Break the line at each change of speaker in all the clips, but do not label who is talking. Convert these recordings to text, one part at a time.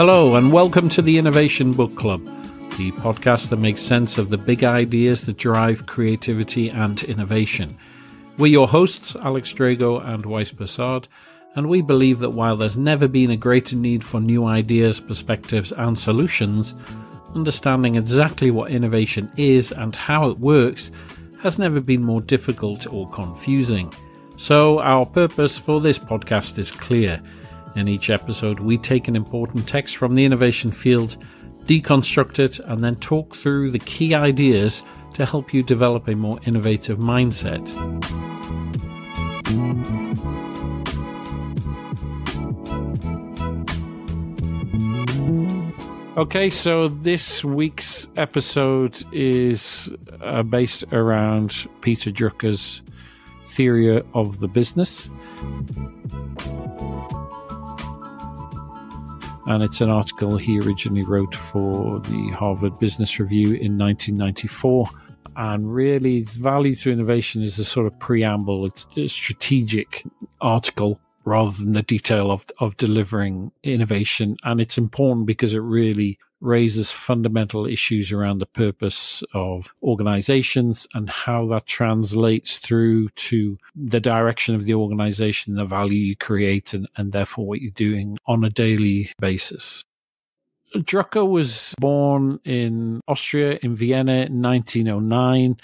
Hello, and welcome to the Innovation Book Club, the podcast that makes sense of the big ideas that drive creativity and innovation. We're your hosts, Alex Drago and Wais Persad, and we believe that while there's never been a greater need for new ideas, perspectives, and solutions, understanding exactly what innovation is and how it works has never been more difficult or confusing. So, our purpose for this podcast is clear in each episode, we take an important text from the innovation field, deconstruct it, and then talk through the key ideas to help you develop a more innovative mindset. Okay, so this week's episode is uh, based around Peter Drucker's theory of the business. And it's an article he originally wrote for the Harvard Business Review in 1994. And really, value to innovation is a sort of preamble. It's a strategic article rather than the detail of, of delivering innovation. And it's important because it really raises fundamental issues around the purpose of organizations and how that translates through to the direction of the organization, the value you create, and, and therefore what you're doing on a daily basis. Drucker was born in Austria, in Vienna, in 1909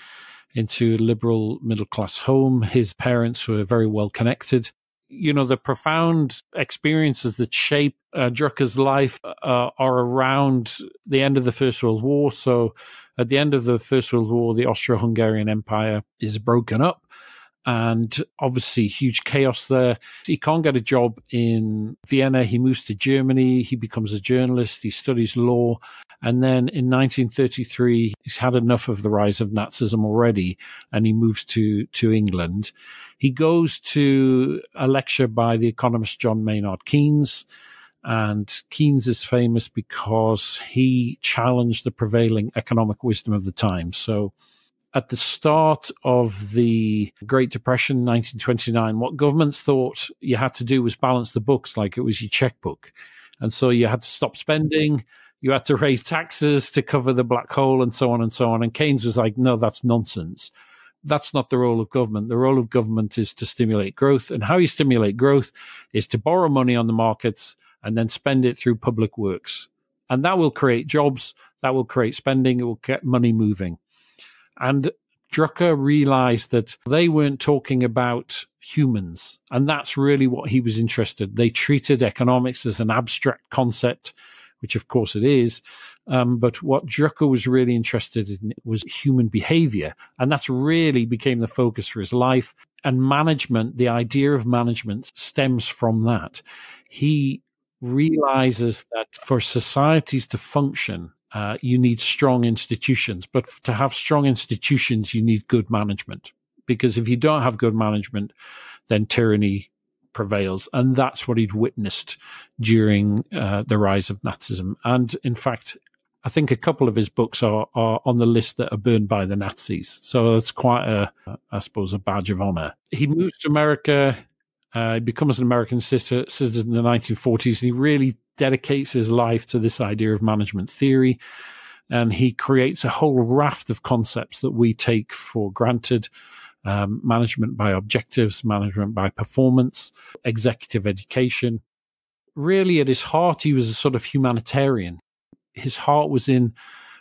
into a liberal middle class home. His parents were very well connected you know, the profound experiences that shape uh, Drucker's life uh, are around the end of the First World War. So, at the end of the First World War, the Austro Hungarian Empire is broken up. And obviously, huge chaos there. He can't get a job in Vienna. He moves to Germany. He becomes a journalist. He studies law. And then in 1933, he's had enough of the rise of Nazism already, and he moves to, to England. He goes to a lecture by the economist John Maynard Keynes. And Keynes is famous because he challenged the prevailing economic wisdom of the time. So, at the start of the Great Depression, 1929, what governments thought you had to do was balance the books like it was your checkbook. And so you had to stop spending, you had to raise taxes to cover the black hole, and so on and so on. And Keynes was like, no, that's nonsense that's not the role of government. The role of government is to stimulate growth. And how you stimulate growth is to borrow money on the markets and then spend it through public works. And that will create jobs, that will create spending, it will get money moving. And Drucker realized that they weren't talking about humans. And that's really what he was interested. They treated economics as an abstract concept, which of course it is. Um, but what Drucker was really interested in was human behavior. And that's really became the focus for his life. And management, the idea of management stems from that. He realizes that for societies to function, uh, you need strong institutions. But to have strong institutions, you need good management. Because if you don't have good management, then tyranny prevails. And that's what he'd witnessed during uh, the rise of Nazism. And in fact, I think a couple of his books are, are on the list that are burned by the Nazis. So that's quite a, I suppose, a badge of honor. He moves to America. Uh, he becomes an American citizen in the 1940s. And he really dedicates his life to this idea of management theory. And he creates a whole raft of concepts that we take for granted. Um, management by objectives, management by performance, executive education. Really, at his heart, he was a sort of humanitarian his heart was in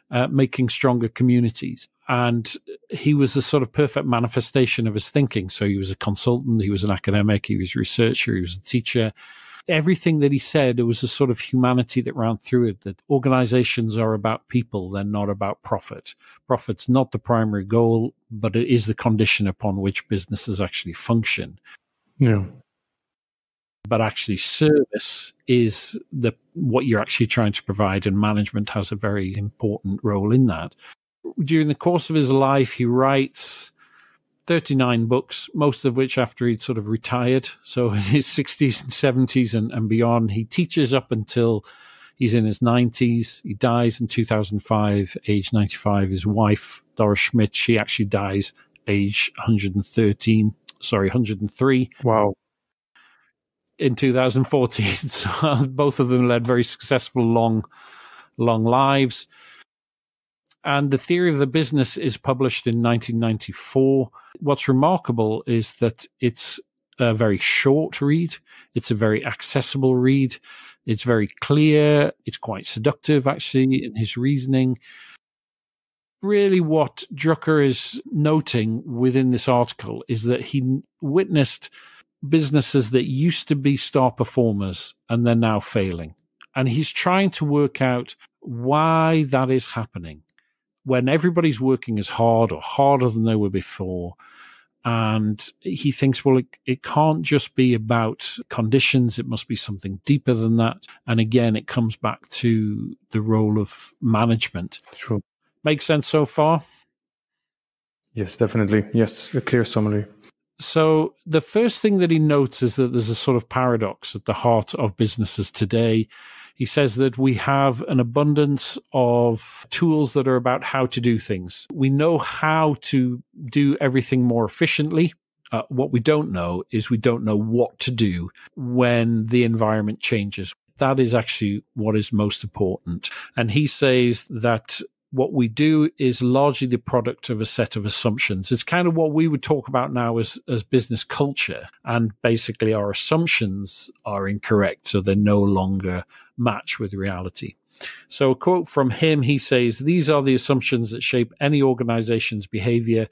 uh, making stronger communities. And he was the sort of perfect manifestation of his thinking. So he was a consultant, he was an academic, he was a researcher, he was a teacher. Everything that he said, there was a sort of humanity that ran through it that organizations are about people, they're not about profit. Profit's not the primary goal, but it is the condition upon which businesses actually function.
Yeah
but actually service is the what you're actually trying to provide and management has a very important role in that during the course of his life he writes 39 books most of which after he'd sort of retired. So in his 60s and 70s and, and beyond he teaches up until he's in his 90s he dies in 2005 age 95 his wife doris schmidt she actually dies age 113 sorry 103
wow.
In 2014. So both of them led very successful, long, long lives. And the theory of the business is published in 1994. What's remarkable is that it's a very short read. It's a very accessible read. It's very clear. It's quite seductive, actually, in his reasoning. Really, what Drucker is noting within this article is that he witnessed businesses that used to be star performers and they're now failing. And he's trying to work out why that is happening when everybody's working as hard or harder than they were before. And he thinks, well, it, it can't just be about conditions. It must be something deeper than that. And again, it comes back to the role of management.
Sure.
Makes sense so far?
Yes, definitely. Yes, a clear summary.
So the first thing that he notes is that there's a sort of paradox at the heart of businesses today. He says that we have an abundance of tools that are about how to do things. We know how to do everything more efficiently. Uh, what we don't know is we don't know what to do when the environment changes. That is actually what is most important. And he says that what we do is largely the product of a set of assumptions. It's kind of what we would talk about now as, as business culture. And basically our assumptions are incorrect. So they're no longer match with reality. So a quote from him, he says, these are the assumptions that shape any organization's behavior,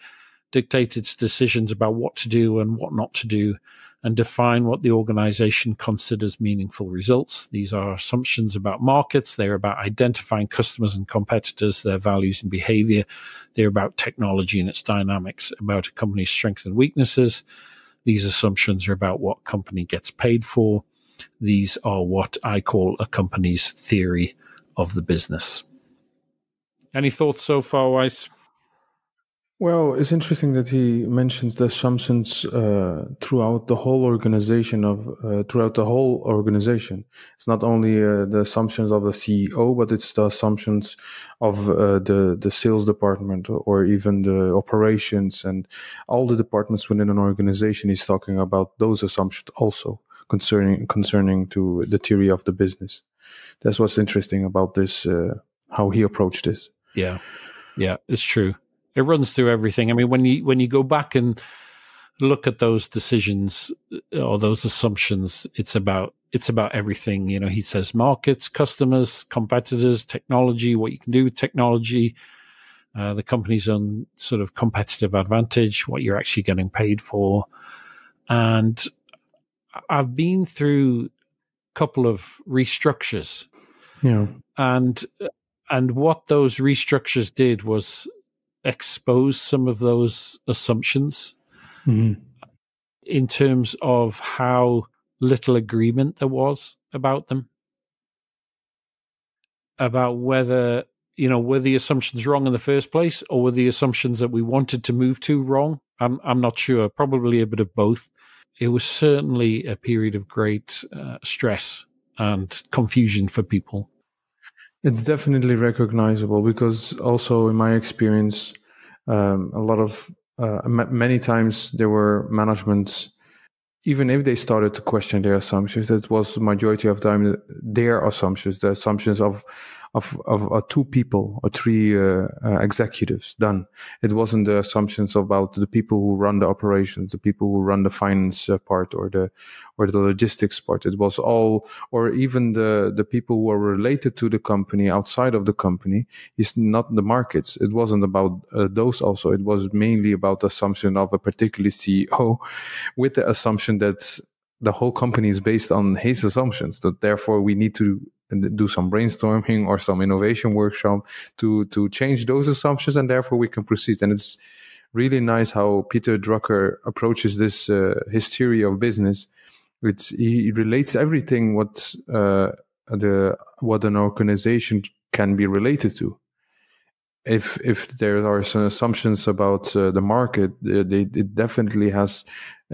dictate its decisions about what to do and what not to do, and define what the organization considers meaningful results. These are assumptions about markets. They're about identifying customers and competitors, their values and behavior. They're about technology and its dynamics, about a company's strengths and weaknesses. These assumptions are about what company gets paid for. These are what I call a company's theory of the business. Any thoughts so far, Wais?
Well, it's interesting that he mentions the assumptions uh, throughout the whole organization of uh, throughout the whole organization. It's not only uh, the assumptions of the CEO, but it's the assumptions of uh, the the sales department or even the operations and all the departments within an organization. He's talking about those assumptions also concerning concerning to the theory of the business. That's what's interesting about this. Uh, how he approached this.
Yeah, yeah, it's true it runs through everything. I mean, when you when you go back and look at those decisions uh, or those assumptions, it's about it's about everything. You know, he says markets, customers, competitors, technology, what you can do with technology, uh, the company's own sort of competitive advantage, what you're actually getting paid for, and I've been through a couple of restructures.
Yeah,
and and what those restructures did was expose some of those assumptions mm-hmm. in terms of how little agreement there was about them. About whether you know were the assumptions wrong in the first place or were the assumptions that we wanted to move to wrong? I'm i'm not sure. Probably a bit of both. It was certainly a period of great uh, stress and confusion for people
it's definitely recognizable because also in my experience, um, a lot of uh, many times there were managements, even if they started to question their assumptions, it was majority of time their assumptions, the assumptions of of of uh, two people or three uh, uh, executives done. It wasn't the assumptions about the people who run the operations, the people who run the finance uh, part or the or the logistics part. It was all, or even the the people who are related to the company outside of the company. Is not the markets. It wasn't about uh, those. Also, it was mainly about the assumption of a particular CEO, with the assumption that the whole company is based on his assumptions. That therefore we need to do some brainstorming or some innovation workshop to to change those assumptions, and therefore we can proceed. And it's really nice how Peter Drucker approaches this uh, his theory of business. It's he relates everything what uh, the what an organization can be related to. If if there are some assumptions about uh, the market, they, it definitely has uh,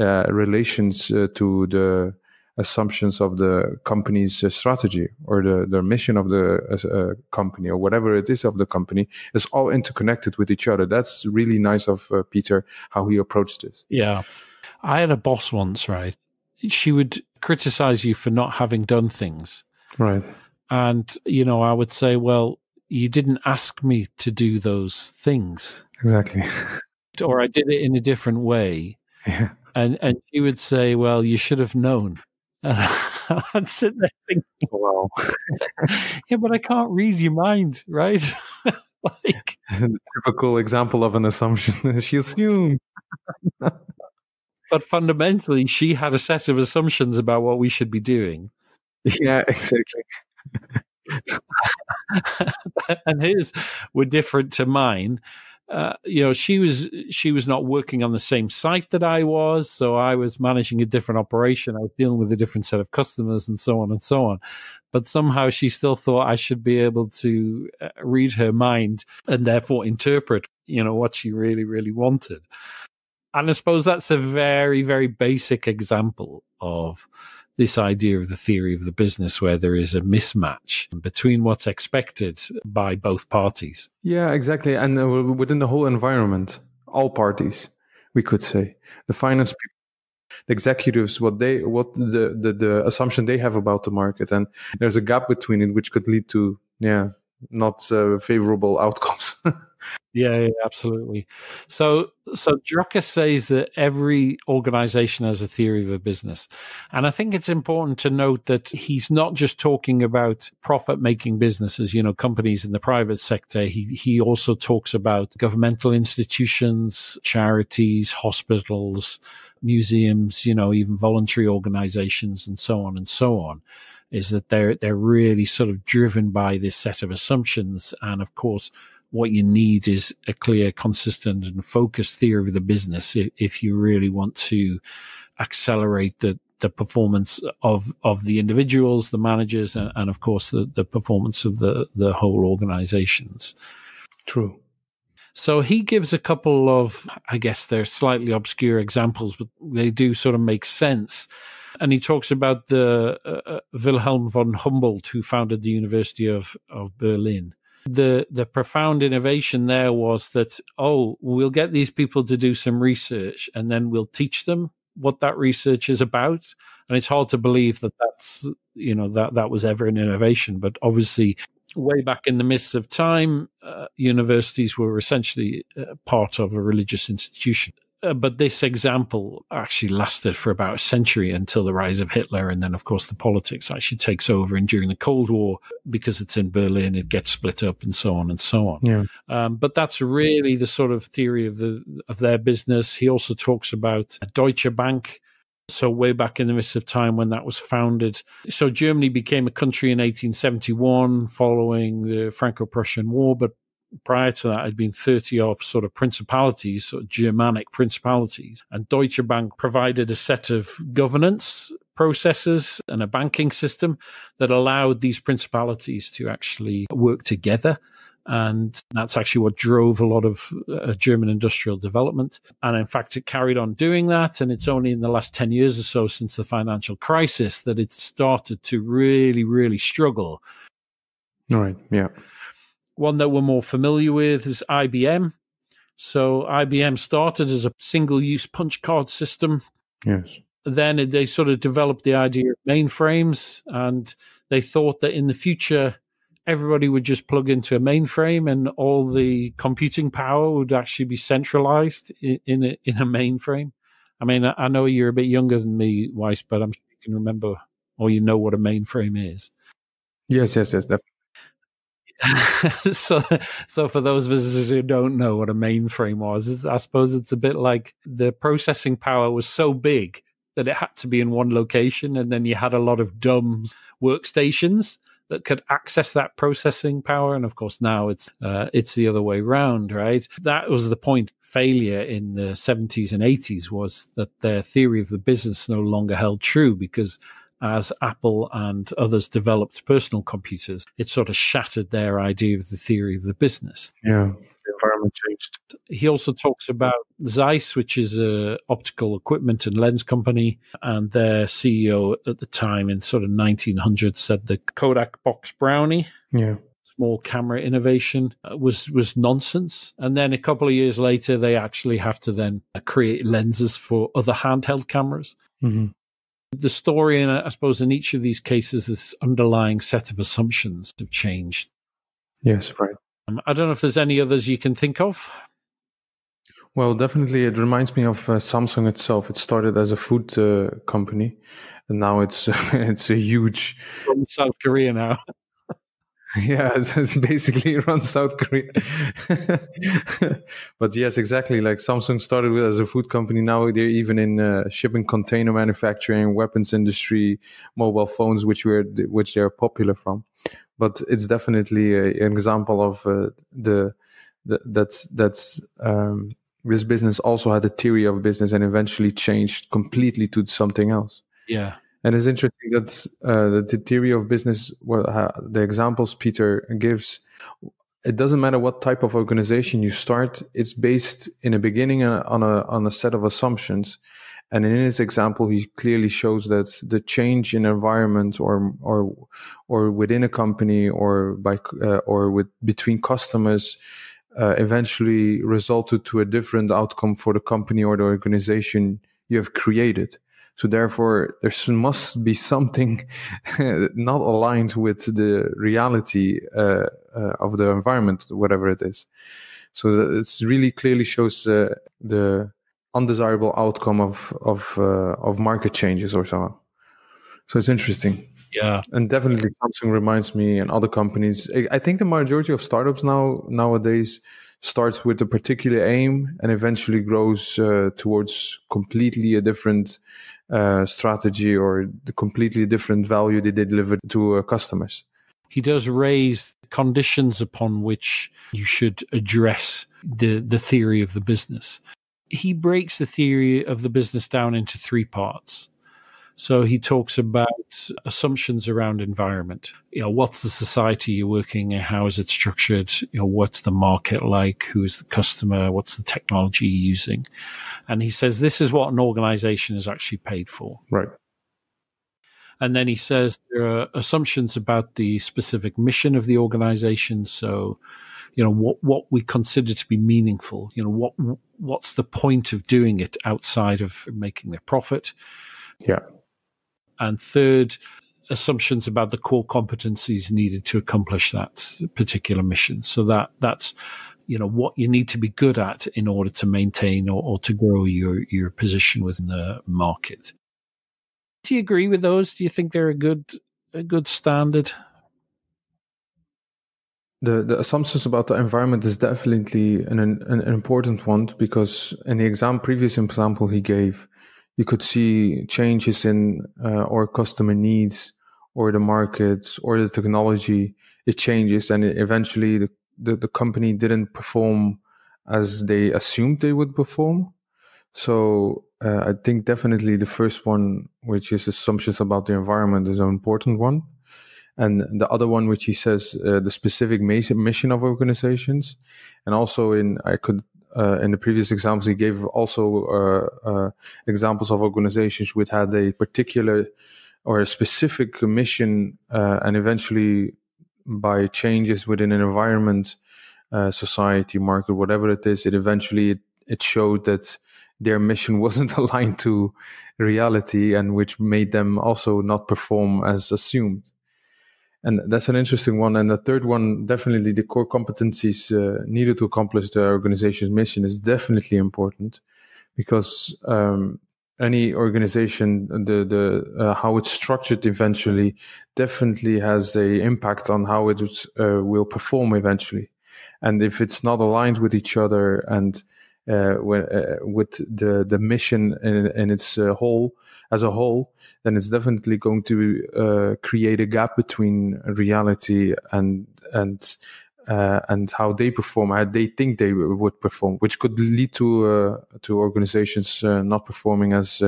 relations uh, to the assumptions of the company's uh, strategy or the, the mission of the uh, company or whatever it is of the company is all interconnected with each other. That's really nice of uh, Peter how he approached this.
Yeah. I had a boss once, right? She would criticize you for not having done things.
Right.
And, you know, I would say, well, you didn't ask me to do those things.
Exactly.
or I did it in a different way.
Yeah.
And and she would say, Well, you should have known. And I'd sit there thinking,
Wow.
Yeah, but I can't read your mind, right? like
typical example of an assumption. she assumed.
but fundamentally she had a set of assumptions about what we should be doing.
Yeah, exactly.
and his were different to mine. Uh, you know, she was she was not working on the same site that I was, so I was managing a different operation. I was dealing with a different set of customers, and so on and so on. But somehow she still thought I should be able to uh, read her mind and therefore interpret, you know, what she really, really wanted. And I suppose that's a very, very basic example of this idea of the theory of the business where there is a mismatch between what's expected by both parties.
Yeah, exactly. And uh, within the whole environment, all parties, we could say. The finance people, the executives, what they, what the, the, the assumption they have about the market. And there's a gap between it, which could lead to, yeah, not uh, favorable outcomes.
Yeah, yeah, absolutely. So, so Drucker says that every organization has a theory of a business. And I think it's important to note that he's not just talking about profit making businesses, you know, companies in the private sector. He, he also talks about governmental institutions, charities, hospitals, museums, you know, even voluntary organizations and so on and so on is that they're, they're really sort of driven by this set of assumptions. And of course, what you need is a clear, consistent, and focused theory of the business if you really want to accelerate the the performance of of the individuals, the managers, and, and of course the, the performance of the the whole organizations.
True.
So he gives a couple of, I guess they're slightly obscure examples, but they do sort of make sense. And he talks about the uh, uh Wilhelm von Humboldt, who founded the University of, of Berlin the the profound innovation there was that oh we'll get these people to do some research and then we'll teach them what that research is about. And it's hard to believe that that's you know that that was ever an innovation. But obviously way back in the midst of time uh, universities were essentially uh, part of a religious institution uh, but this example actually lasted for about a century until the rise of Hitler. And then, of course, the politics actually takes over. And during the Cold War, because it's in Berlin, it gets split up and so on and so on.
Yeah.
Um, but that's really the sort of theory of the, of their business. He also talks about Deutsche Bank. So way back in the midst of time when that was founded. So Germany became a country in 1871 following the Franco-Prussian War, but prior to that had been 30 of sort of principalities, sort of Germanic principalities. And Deutsche Bank provided a set of governance processes and a banking system that allowed these principalities to actually work together. And that's actually what drove a lot of uh, German industrial development. And in fact, it carried on doing that. And it's only in the last 10 years or so since the financial crisis that it started to really, really struggle.
All right. Yeah.
One that we're more familiar with is IBM. So IBM started as a single use punch card system.
Yes.
Then they sort of developed the idea of mainframes and they thought that in the future, everybody would just plug into a mainframe and all the computing power would actually be centralized in, in, a, in a mainframe. I mean, I, I know you're a bit younger than me, Wais, but I'm sure you can remember or you know what a mainframe is.
Yes, yes, yes, definitely.
so, so for those visitors who don't know what a mainframe was, I suppose it's a bit like the processing power was so big that it had to be in one location, and then you had a lot of dumb workstations that could access that processing power. And of course, now it's uh, it's the other way around, right? That was the point. Failure in the 70s and 80s was that their theory of the business no longer held true because as Apple and others developed personal computers, it sort of shattered their idea of the theory of the business.
Yeah, the environment changed.
He also talks about Zeiss, which is a optical equipment and lens company, and their CEO at the time in sort of 1900 said the Kodak box brownie.
Yeah
small camera innovation uh, was was nonsense. And then a couple of years later, they actually have to then create lenses for other handheld cameras.
Mm-hmm.
The story, and I suppose in each of these cases, this underlying set of assumptions have changed.
Yes, right.
Um, I don't know if there's any others you can think of.
Well, definitely, it reminds me of uh, Samsung itself. It started as a food uh, company, and now it's it's a huge
from South Korea now.
yeah, it's, basically around South Korea. but yes, exactly. Like Samsung started with as a food company. Now they're even in uh, shipping container manufacturing, weapons industry, mobile phones, which were which they're popular from. But it's definitely a, an example of uh, the, the that's that's um, this business also had a theory of business and eventually changed completely to something else.
Yeah.
And it's interesting that uh, the theory of business, well, uh, the examples Peter gives, it doesn't matter what type of organization you start. It's based in the beginning on a on a set of assumptions, and in his example, he clearly shows that the change in environment or or or within a company or by uh, or with between customers uh, eventually resulted to a different outcome for the company or the organization you have created. So therefore, there must be something not aligned with the reality uh, uh, of the environment, whatever it is. So it really clearly shows uh, the undesirable outcome of of uh, of market changes or so on. So it's interesting.
Yeah,
and definitely Samsung reminds me, and other companies. I think the majority of startups now nowadays starts with a particular aim and eventually grows uh, towards completely a different uh, strategy or the completely different value that they deliver to uh, customers.
He does raise conditions upon which you should address the the theory of the business. He breaks the theory of the business down into three parts. So he talks about assumptions around environment. You know, what's the society you're working in? How is it structured? You know, what's the market like? Who's the customer? What's the technology you're using? And he says this is what an organization is actually paid for.
Right.
And then he says there are assumptions about the specific mission of the organization. So, you know, what, what we consider to be meaningful, you know, what, what's the point of doing it outside of making a profit?
Yeah
and third, assumptions about the core competencies needed to accomplish that particular mission. So that that's you know what you need to be good at in order to maintain or, or to grow your your position within the market. Do you agree with those? Do you think they're a good a good standard?
The the assumptions about the environment is definitely an an, an important one because in the exam previous example he gave, you could see changes in uh, our customer needs or the markets or the technology it changes and eventually the, the, the, company didn't perform as they assumed they would perform. So uh, i think definitely the first one which is assumptions about the environment is an important one. And the other one which he says uh, the specific mission of organizations. And also in i could uh, in the previous examples, he gave also uh, uh, examples of organizations which had a particular or a specific mission, uh, and eventually, by changes within an environment, society, market, whatever it is, it eventually it, it showed that their mission wasn't aligned to reality, and which made them also not perform as assumed and that's an interesting one. And the third one, definitely the core competencies uh, needed to accomplish the organization's mission is definitely important because um, any organization, the the uh, how it's structured eventually, definitely has a impact on how it uh, will perform eventually. And if it's not aligned with each other and with the the mission in, in its uh, whole as a whole, then it's definitely going to uh, create a gap between reality and and uh, and how they perform, how they think they would perform, which could lead to uh, to organizations not performing as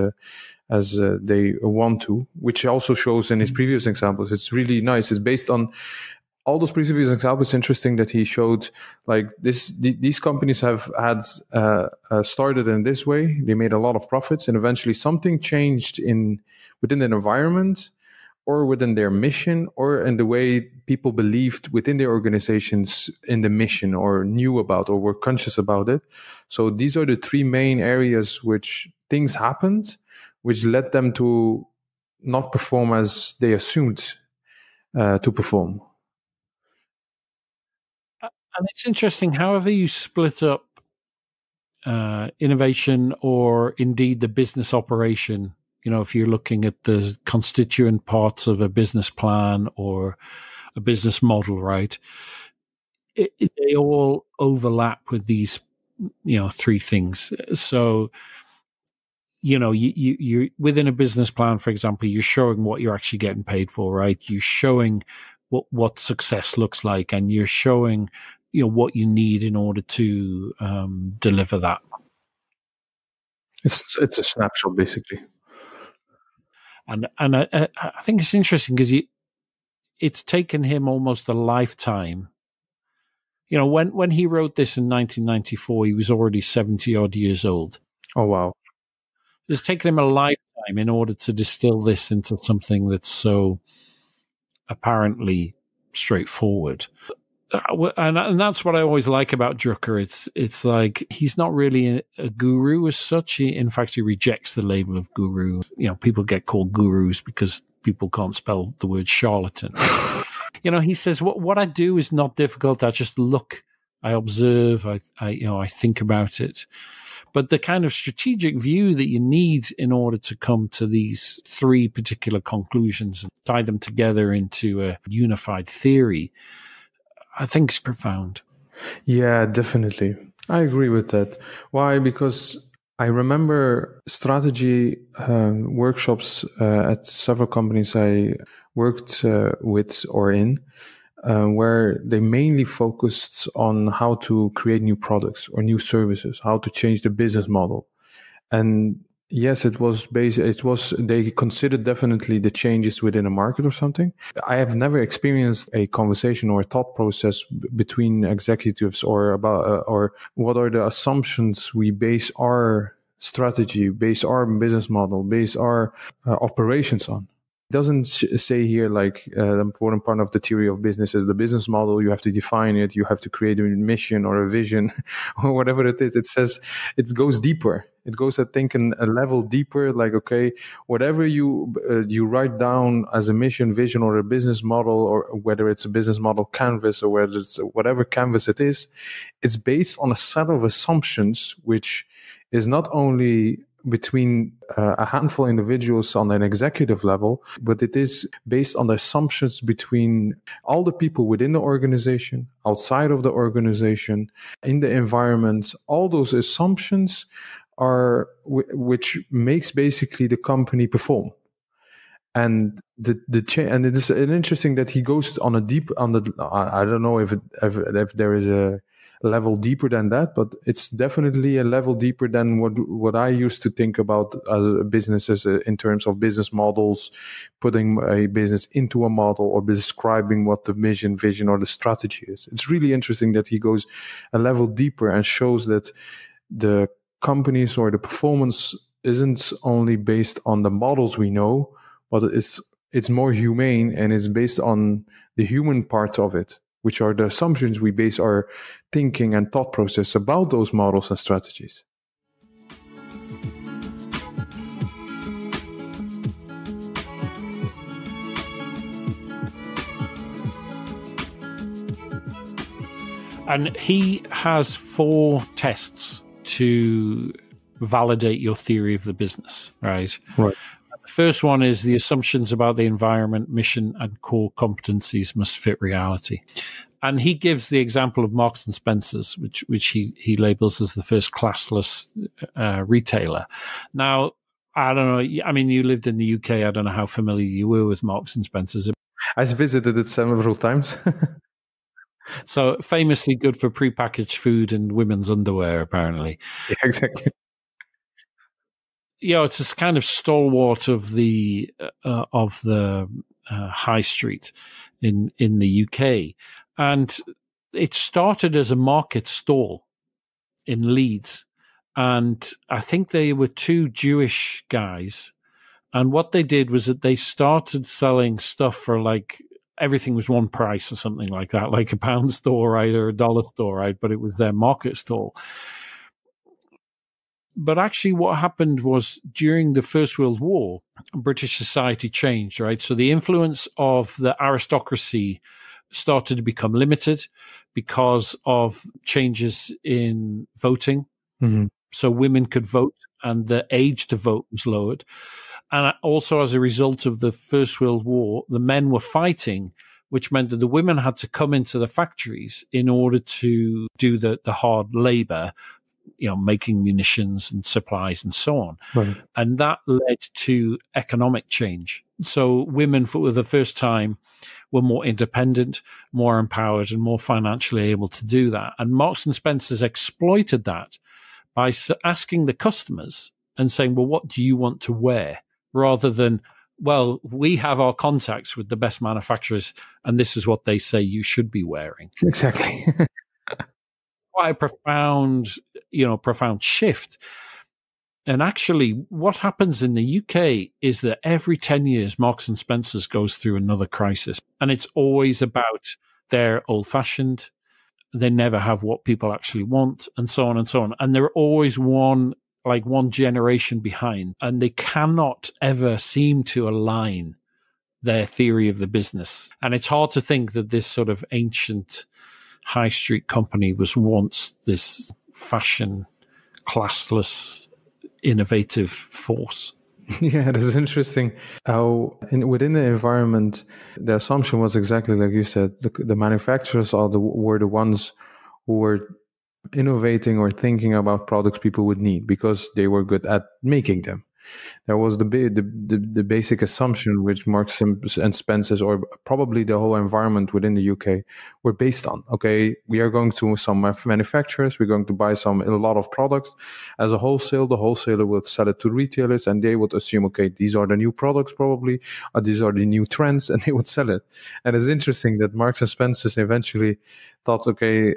as they want to, which also shows in his previous examples. It's really nice. It's based on all those previous examples it's interesting that he showed like this th- these companies have had uh, uh, started in this way they made a lot of profits and eventually something changed in within an environment or within their mission or in the way people believed within their organizations in the mission or knew about or were conscious about it so these are the three main areas which things happened which led them to not perform as they assumed uh, to perform.
And it's interesting, however, you split up uh, innovation or indeed the business operation. You know, if you're looking at the constituent parts of a business plan or a business model, right? It, it, they all overlap with these, you know, three things. So, you know, you, you, you're within a business plan, for example, you're showing what you're actually getting paid for, right? You're showing what, what success looks like and you're showing you know what you need in order to um, deliver that.
It's it's a snapshot basically,
and and I, I think it's interesting because it's taken him almost a lifetime. You know, when when he wrote this in 1994, he was already 70 odd years old.
Oh wow!
It's taken him a lifetime in order to distill this into something that's so apparently straightforward. And and that's what I always like about Drucker. It's it's like he's not really a, a, guru as such. He, in fact, he rejects the label of guru. You know, people get called gurus because people can't spell the word charlatan. you know, he says what what I do is not difficult. I just look, I observe, I, I you know, I think about it. But the kind of strategic view that you need in order to come to these three particular conclusions and tie them together into a unified theory I think is profound.
Yeah, definitely. I agree with that. Why? Because I remember strategy um, workshops uh, at several companies I worked uh, with or in, uh, where they mainly focused on how to create new products or new services, how to change the business model. And Yes, it was based. It was they considered definitely the changes within a market or something. I have never experienced a conversation or a thought process between executives or about uh, or what are the assumptions we base our strategy, base our business model, base our uh, operations on doesn't say here like uh, the important part of the theory of business is the business model. You have to define it. You have to create a mission or a vision or whatever it is. It says it goes deeper. It goes i think in a level deeper like okay whatever you uh, you write down as a mission vision or a business model or whether it's a business model canvas or whether it's whatever canvas it is it's based on a set of assumptions which is not only between uh, a handful of individuals on an executive level, but it is based on the assumptions between all the people within the organization, outside of the organization, in the environment. All those assumptions are w- which makes basically the company perform. And the the cha- and it is interesting that he goes on a deep on the I, don't know if it, if, if there is a level deeper than that, but it's definitely a level deeper than what what I used to think about as businesses in terms of business models, putting a business into a model or describing what the mission, vision, or the strategy is. It's really interesting that he goes a level deeper and shows that the companies or the performance isn't only based on the models we know, but it's it's more humane and it's based on the human part of it which are the assumptions we base our thinking and thought process about those models and strategies.
And he has four tests to validate your theory of the business, right?
Right.
The first one is the assumptions about the environment, mission, and core competencies must fit reality. And he gives the example of Marks and Spencers, which which he he labels as the first classless uh, retailer. Now, I don't know. I mean, you lived in the UK. I don't know how familiar you were with Marks and Spencers.
I've visited it several times.
so famously good for prepackaged food and women's underwear, apparently.
Yeah, exactly
you know, it's this kind of stalwart of the uh, of the uh, high street in in the UK, and it started as a market stall in Leeds, and I think they were two Jewish guys, and what they did was that they started selling stuff for like everything was one price or something like that, like a pound store, right, or a dollar store, right, but it was their market stall But actually, what happened was during the First World War, British society changed, right? So the influence of the aristocracy started to become limited because of changes in voting. Mm-hmm. So women could vote and the age to vote was lowered. And also, as a result of the First World War, the men were fighting, which meant that the women had to come into the factories in order to do the, the hard labor, you know, making munitions and supplies and so on. Right. And that led to economic change. So women, for the first time, were more independent, more empowered, and more financially able to do that. And Marks and Spencers exploited that by asking the customers and saying, well, what do you want to wear? Rather than, well, we have our contacts with the best manufacturers and this is what they say you should be wearing.
Exactly.
Quite a profound, you know, profound shift. And actually, what happens in the UK is that every 10 years, Marks and Spencers goes through another crisis. And it's always about their old fashioned, they never have what people actually want and so on and so on and they're always one like one generation behind and they cannot ever seem to align their theory of the business and it's hard to think that this sort of ancient high street company was once this fashion classless innovative force
Yeah, it is interesting how in, within the environment, the assumption was exactly like you said. The, the manufacturers are the were the ones who were innovating or thinking about products people would need because they were good at making them. There was the, the, the, the basic assumption which Marks and Spencers, or probably the whole environment within the UK, were based on. Okay, we are going to some manufacturers, we're going to buy some a lot of products as a wholesale. The wholesaler will sell it to retailers, and they would assume, okay, these are the new products probably, or these are the new trends, and they would sell it. And it's interesting that Marks and Spencers eventually thought, okay,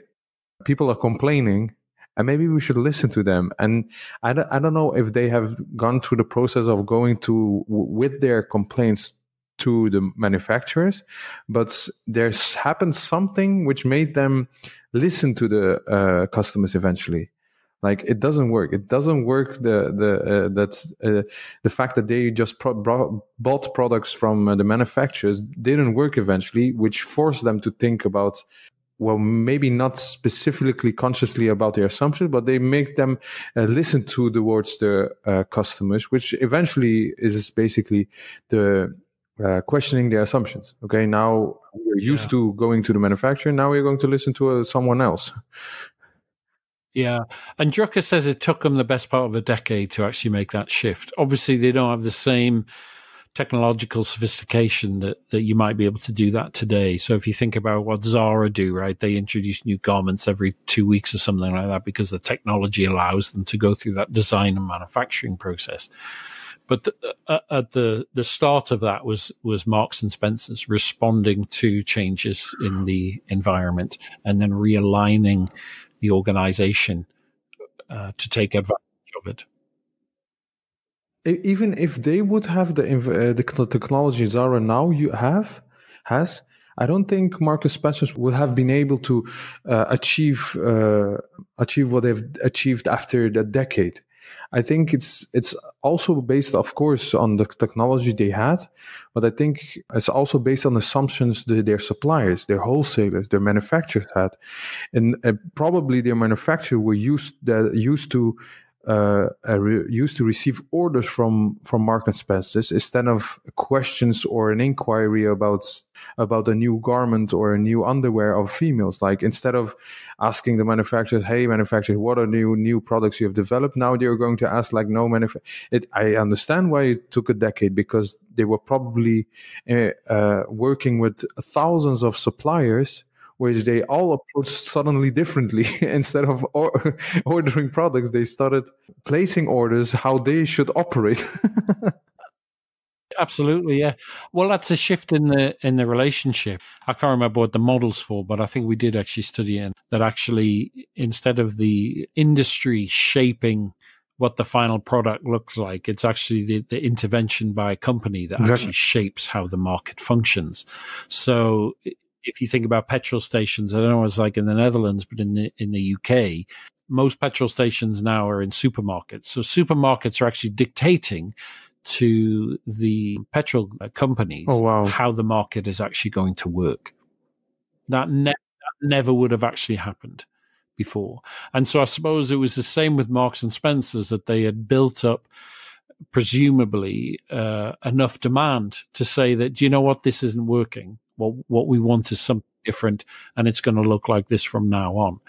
people are complaining and maybe we should listen to them. And I don't, I don't know if they have gone through the process of going to with their complaints to the manufacturers, but there's happened something which made them listen to the uh, customers eventually. Like it doesn't work. It doesn't work. The the uh, that's uh, the fact that they just pro- brought, bought products from uh, the manufacturers didn't work eventually, which forced them to think about well, maybe not specifically consciously about their assumptions, but they make them uh, listen to the words the uh, customers, which eventually is basically the uh, questioning their assumptions. Okay, now we're used yeah. to going to the manufacturer. Now we're going to listen to uh, someone else.
Yeah, and Drucker says it took them the best part of a decade to actually make that shift. Obviously, they don't have the same technological sophistication that, that you might be able to do that today. So if you think about what Zara do, right, they introduce new garments every two weeks or something like that because the technology allows them to go through that design and manufacturing process. But the, uh, at the the start of that was was Marks and Spencers responding to changes in the environment and then realigning the organization uh, to take advantage of it
even if they would have the uh, the technology Zara now you have has, I don't think Marcus Spencers would have been able to uh, achieve uh, achieve what they've achieved after the decade. I think it's it's also based, of course, on the technology they had, but I think it's also based on assumptions that their suppliers, their wholesalers, their manufacturers had, and uh, probably their manufacturer were used that used to uh, used to receive orders from from Mark and Spencers instead of questions or an inquiry about about a new garment or a new underwear of females. Like instead of asking the manufacturers, "Hey, manufacturers, what are new new products you have developed?" Now they're going to ask, like, "No, manuf- it." I understand why it took a decade because they were probably uh, uh, working with thousands of suppliers which mm-hmm. they all approached suddenly differently. Instead of or- ordering products, they started placing orders how they should operate.
Absolutely, yeah. Well, that's a shift in the in the relationship. I can't remember what the models for, but I think we did actually study in that. Actually, instead of the industry shaping what the final product looks like, it's actually the, the intervention by a company that exactly. actually shapes how the market functions. So if you think about petrol stations, I don't know it's like in the Netherlands, but in the in the UK, most petrol stations now are in supermarkets. So supermarkets are actually dictating to the petrol companies
oh, wow.
how the market is actually going to work. That, ne- that never would have actually happened before. And so I suppose it was the same with Marks and Spencers that they had built up presumably uh, enough demand to say that do you know what this isn't working well what we want is something different and it's going to look like this from now on.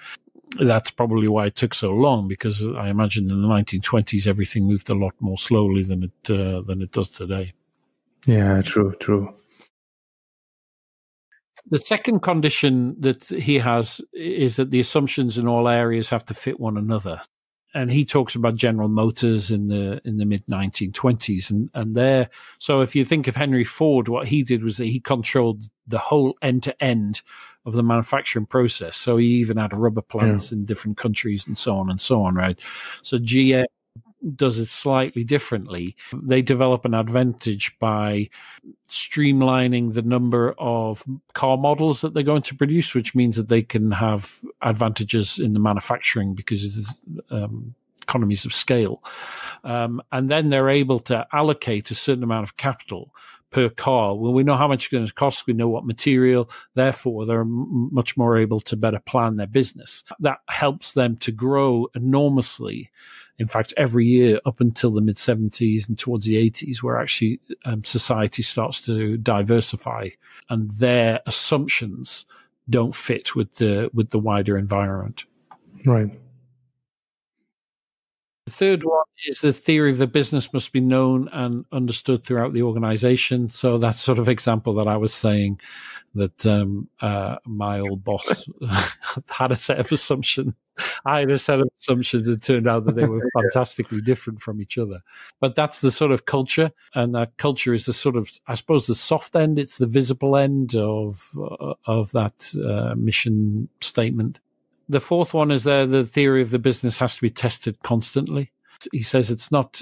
That's probably why it took so long because i imagine in the 1920s everything moved a lot more slowly than it uh, than it does today.
Yeah true true.
The second condition that he has is that the assumptions in all areas have to fit one another and he talks about General Motors in the in the mid 1920s, and and there. So if you think of Henry Ford, what he did was that he controlled the whole end to end of the manufacturing process. So he even had rubber plants yeah. in different countries and so on and so on, right? So GM does it slightly differently. They develop an advantage by streamlining the number of car models that they're going to produce, which means that they can have advantages in the manufacturing because um, economies of scale. Um, and then they're able to allocate a certain amount of capital per car. Well, we know how much it's going to cost. We know what material. Therefore, they're m- much more able to better plan their business. That helps them to grow enormously. In fact, every year up until the mid 70s and towards the 80s, where actually um, society starts to diversify and their assumptions don't fit with the with the wider environment.
Right.
The third one is the theory of the business must be known and understood throughout the organization. So that sort of example that I was saying that um, uh, my old boss had a set of assumptions. I had a set of assumptions. It turned out that they were fantastically different from each other. But that's the sort of culture, and that culture is the sort of, I suppose, the soft end. It's the visible end of uh, of that uh, mission statement. The fourth one is there the theory of the business has to be tested constantly. He says it's not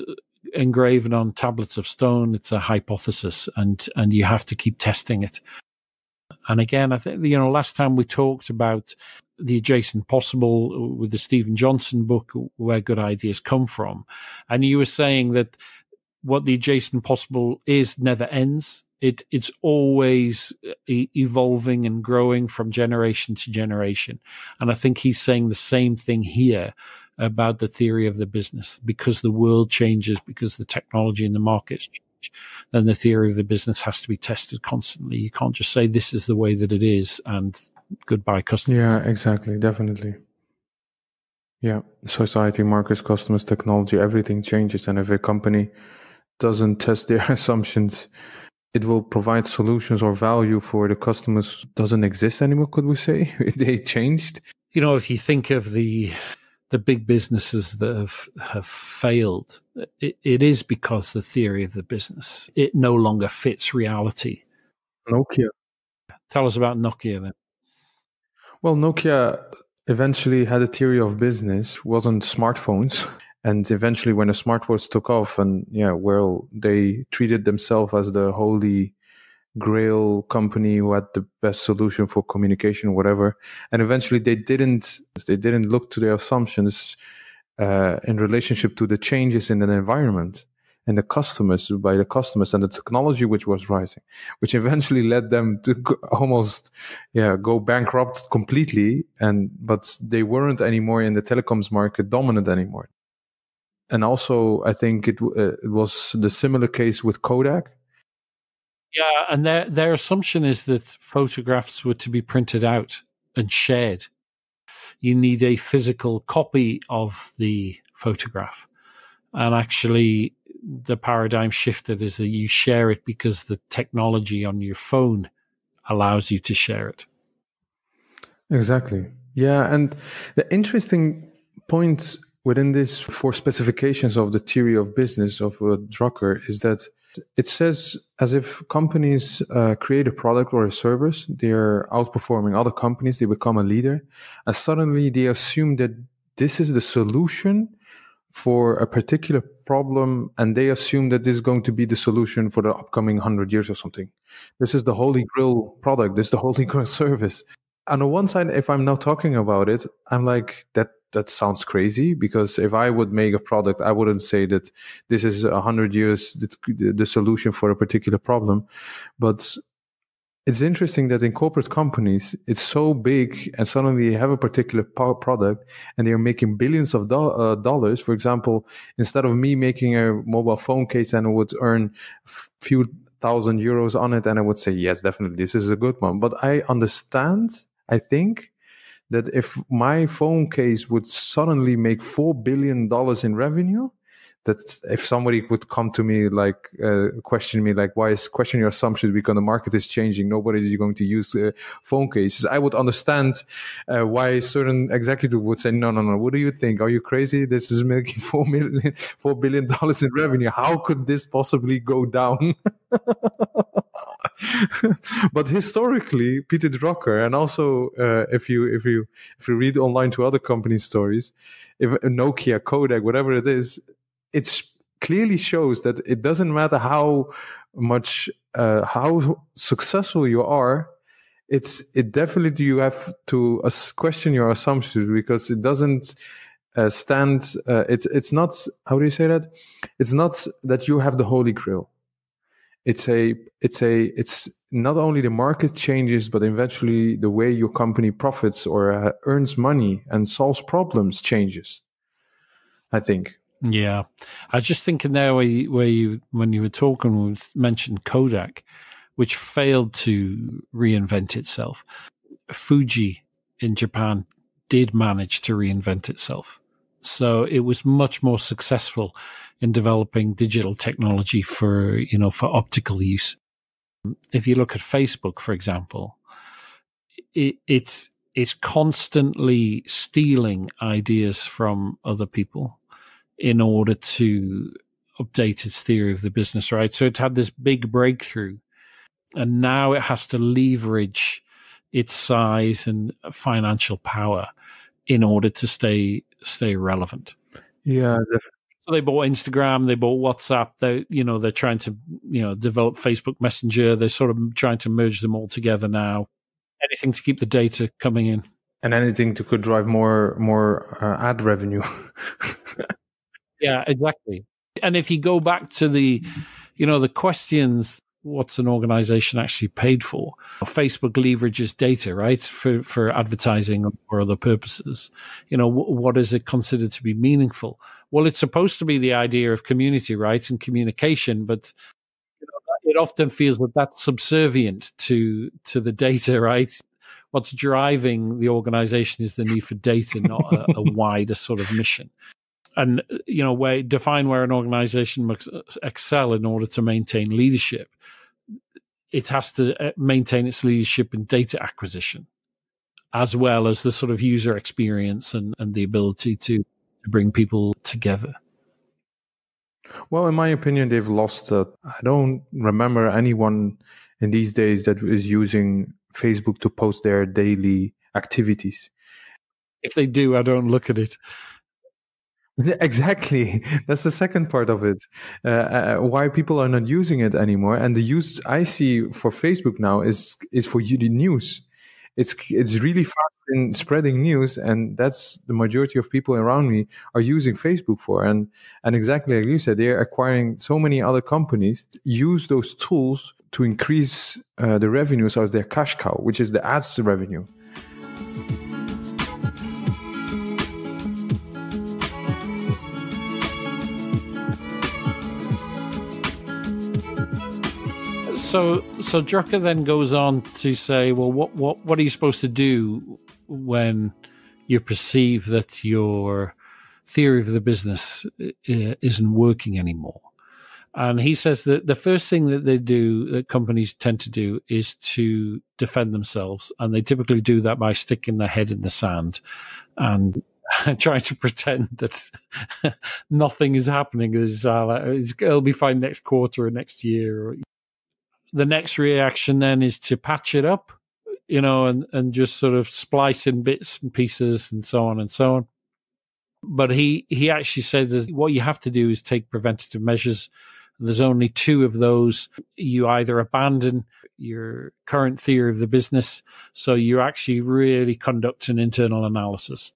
engraven on tablets of stone, it's a hypothesis, and, and you have to keep testing it. And again, I think, you know, last time we talked about the adjacent possible with the Steven Johnson book, where good ideas come from. And you were saying that what the adjacent possible is never ends. It it's always uh, evolving and growing from generation to generation. And I think he's saying the same thing here about the theory of the business because the world changes, because the technology and the markets change. Then the theory of the business has to be tested constantly. You can't just say this is the way that it is and goodbye customers.
Yeah, exactly, definitely. Yeah, society, markets, customers, technology, everything changes. And if a company doesn't test their assumptions, it will provide solutions or value for the customers doesn't exist anymore. Could we say they changed?
You know, if you think of the the big businesses that have have failed, it, it is because the theory of the business it no longer fits reality.
Nokia.
Tell us about Nokia then.
Well, Nokia eventually had a theory of business wasn't smartphones and eventually when the smartphones took off and yeah well they treated themselves as the holy grail company who had the best solution for communication whatever. And eventually they didn't they didn't look to their assumptions uh, in relationship to the changes in the environment and the customers by the customers and the technology which was rising which eventually led them to go, almost yeah go bankrupt completely. And but they weren't anymore in the telecoms market dominant anymore and also I think it, uh, it was the similar case with Kodak.
Yeah, and their their assumption is that photographs were to be printed out and shared. You need a physical copy of the photograph, and actually, the paradigm shifted is that you share it because the technology on your phone allows you to share it.
Exactly. Yeah, and the interesting point within these four specifications of the theory of business of uh, Drucker is that it says as if companies uh, create a product or a service, they're outperforming other companies, they become a leader, and suddenly they assume that this is the solution for a particular problem, and they assume that this is going to be the solution for the upcoming hundred years or something. This is the holy grail product, this is the holy grail service. And on one side, if I'm now talking about it, I'm like, that that sounds crazy because if I would make a product, I wouldn't say that this is a hundred years the, solution for a particular problem. But it's interesting that in corporate companies, it's so big and suddenly you have a particular product and they're making billions of do- uh, dollars. For example, instead of me making a mobile phone case and I would earn a few thousand euros on it and I would say, yes, definitely, this is a good one. But I understand, I think, that if my phone case would suddenly make $4 billion in revenue, that if somebody would come to me like uh, question me like why is question your assumptions because the market is changing? Nobody is going to use uh, phone cases. I would understand uh, why certain executive would say no no no. What do you think? Are you crazy? This is making four million four billion dollars in revenue. How could this possibly go down but historically peter drucker and also uh, if you if you if you read online to other company stories if nokia kodak whatever it is it clearly shows that it doesn't matter how much uh, how successful you are it's it definitely you have to question your assumptions because it doesn't uh, stand uh, it's it's not how do you say that? It's not that you have the holy grail it's a it's a it's not only the market changes but eventually the way your company profits or uh, earns money and solves problems changes i think.
Yeah, I was just thinking there where you, where you when you were talking, we mentioned Kodak, which failed to reinvent itself. Fuji in Japan did manage to reinvent itself, so it was much more successful in developing digital technology for you know for optical use. If you look at Facebook, for example, it, it's it's constantly stealing ideas from other people in order to update its theory of the business, right? So it had this big breakthrough, and now it has to leverage its size and financial power in order to stay stay relevant.
Yeah.
So they bought Instagram, they bought WhatsApp. They, you know, they're trying to, you know, develop Facebook Messenger. They're sort of trying to merge them all together now. Anything to keep the data coming in,
and anything to could drive more more uh, ad revenue.
Yeah, exactly. And if you go back to the, you know, the questions, what's an organization actually paid for? Facebook leverages data, right, for, for advertising or other purposes. You know, w- what is it considered to be meaningful? Well, it's supposed to be the idea of community, right, and communication, but you know, it often feels that that's subservient to to the data, right? What's driving the organization is the need for data, not a, a wider sort of mission and you know where define where an organization must excel in order to maintain leadership. It has to uh, maintain its leadership in data acquisition as well as the sort of user experience and, and the ability to, to bring people together.
Well in my opinion they've lost uh, i don't remember anyone in these days that is using facebook to post their daily activities.
If they do i don't look at it
Exactly. That's the second part of it. Uh, uh, why people are not using it anymore. And the use I see for Facebook now is is for the news. It's it's really fast in spreading news, and that's the majority of people around me are using Facebook for. And and exactly like you said, they're acquiring so many other companies use those tools to increase uh, the revenues of their cash cow, which is the ads revenue.
So so Drucker then goes on to say, well, what what what are you supposed to do when you perceive that your theory of the business uh, isn't working anymore? And he says that the first thing that they do, that companies tend to do, is to defend themselves, and they typically do that by sticking their head in the sand and trying to pretend that nothing is happening. It's, uh, it'll be fine next quarter or next year. Or, the next reaction then is to patch it up, you know, and, and just sort of splice in bits and pieces and so on and so on. But he, he actually said that what you have to do is take preventative measures. There's only two of those. You either abandon your current theory of the business, so you actually really conduct an internal analysis.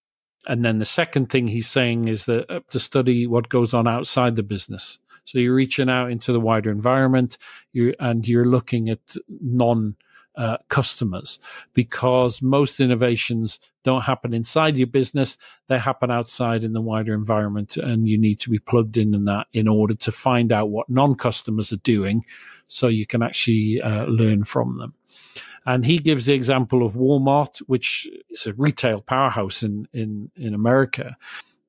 And then the second thing he's saying is that uh, to study what goes on outside the business. So you're reaching out into the wider environment, you and you're looking at non uh, customers because most innovations don't happen inside your business; they happen outside in the wider environment, and you need to be plugged in in that in order to find out what non-customers are doing, so you can actually uh, learn from them. And he gives the example of Walmart, which is a retail powerhouse in, in, in America.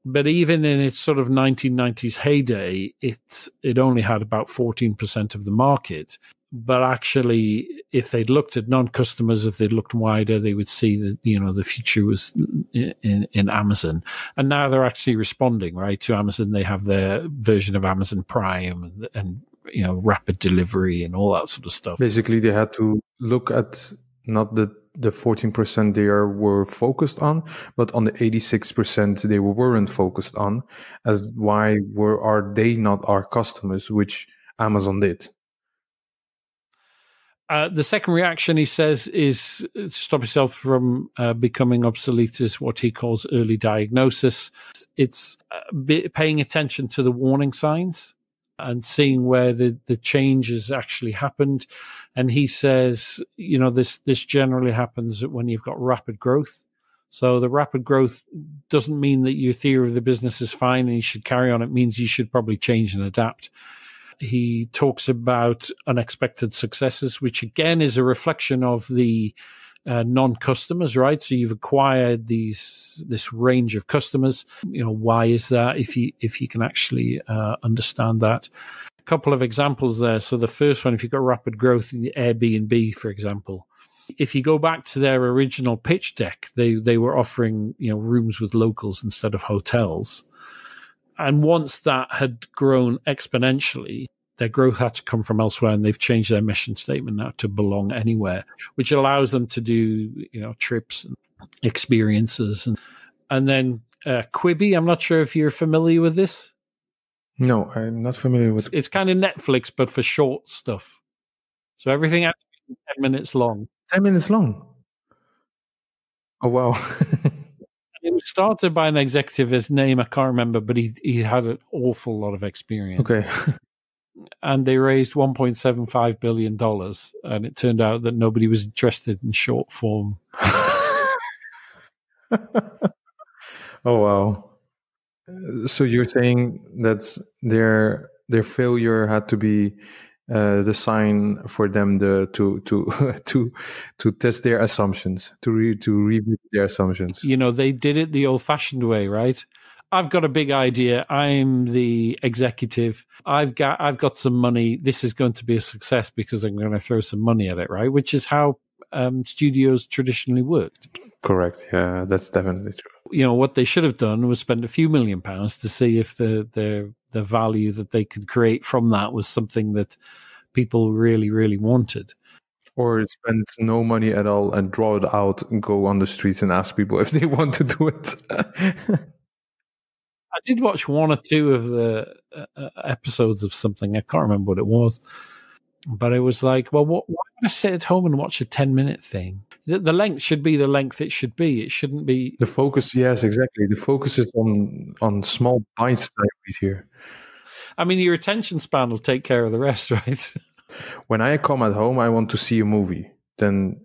But even in its sort of 1990s heyday, it, it only had about 14% of the market. But actually, if they'd looked at non-customers, if they'd looked wider, they would see that you know the future was in, in, Amazon. And now they're actually responding right to Amazon. They have their version of Amazon Prime and, and you know rapid delivery and all that sort of stuff.
Basically, they had to look at not the the 14% they are, were focused on, but on the 86% they weren't focused on. As why were are they not our customers, which Amazon did?
Uh, the second reaction, he says, is to stop yourself from uh, becoming obsolete, is what he calls early diagnosis. It's uh, paying attention to the warning signs and seeing where the, the changes actually happened. And he says, you know, this, this generally happens when you've got rapid growth. So the rapid growth doesn't mean that your theory of the business is fine and you should carry on. It means you should probably change and adapt. He talks about unexpected successes, which again is a reflection of the uh, non-customers, right? So you've acquired these this range of customers. You know, why is that? If you if you can actually uh, understand that. A couple of examples there. So the first one, if you've got rapid growth in Airbnb, for example, if you go back to their original pitch deck, they they were offering you know rooms with locals instead of hotels. And once that had grown exponentially, their growth had to come from elsewhere and they've changed their mission statement now to belong anywhere which allows them to do you know trips and experiences. And and then uh, quibi i'm not sure if you're familiar with this.
No i'm not familiar with
it's, it's kind of netflix but for short stuff. So everything has to be 10 minutes long.
10 minutes long? Oh wow.
It was started by an executive his name i can't remember but he he had an awful lot of experience.
Okay
and they raised 1.75 billion dollars and it turned out that nobody was interested in short form.
Oh wow. So you're saying that their their failure had to be uh, the sign for them the, to to to to test their assumptions to re, to review their assumptions.
You know they did it the old fashioned way right I've got a big idea. I'm the executive. I've got I've got some money. This is going to be a success because I'm going to throw some money at it, right? Which is how um, studios traditionally worked.
Correct. Yeah, that's definitely true.
You know what they should have done was spend a few million pounds to see if the the the value that they could create from that was something that people really really wanted
or spend no money at all and draw it out and go on the streets and ask people if they want to do it
I did watch one or two of the uh, uh, episodes of something. I can't remember what it was, but it was like, well, what, why would I sit at home and watch a ten minute thing? The, the, length should be the length it should be. It shouldn't be
the focus. Yes, exactly. The focus is on on small bites right here.
I mean, your attention span will take care of the rest, right?
when I come at home, I want to see a movie. Then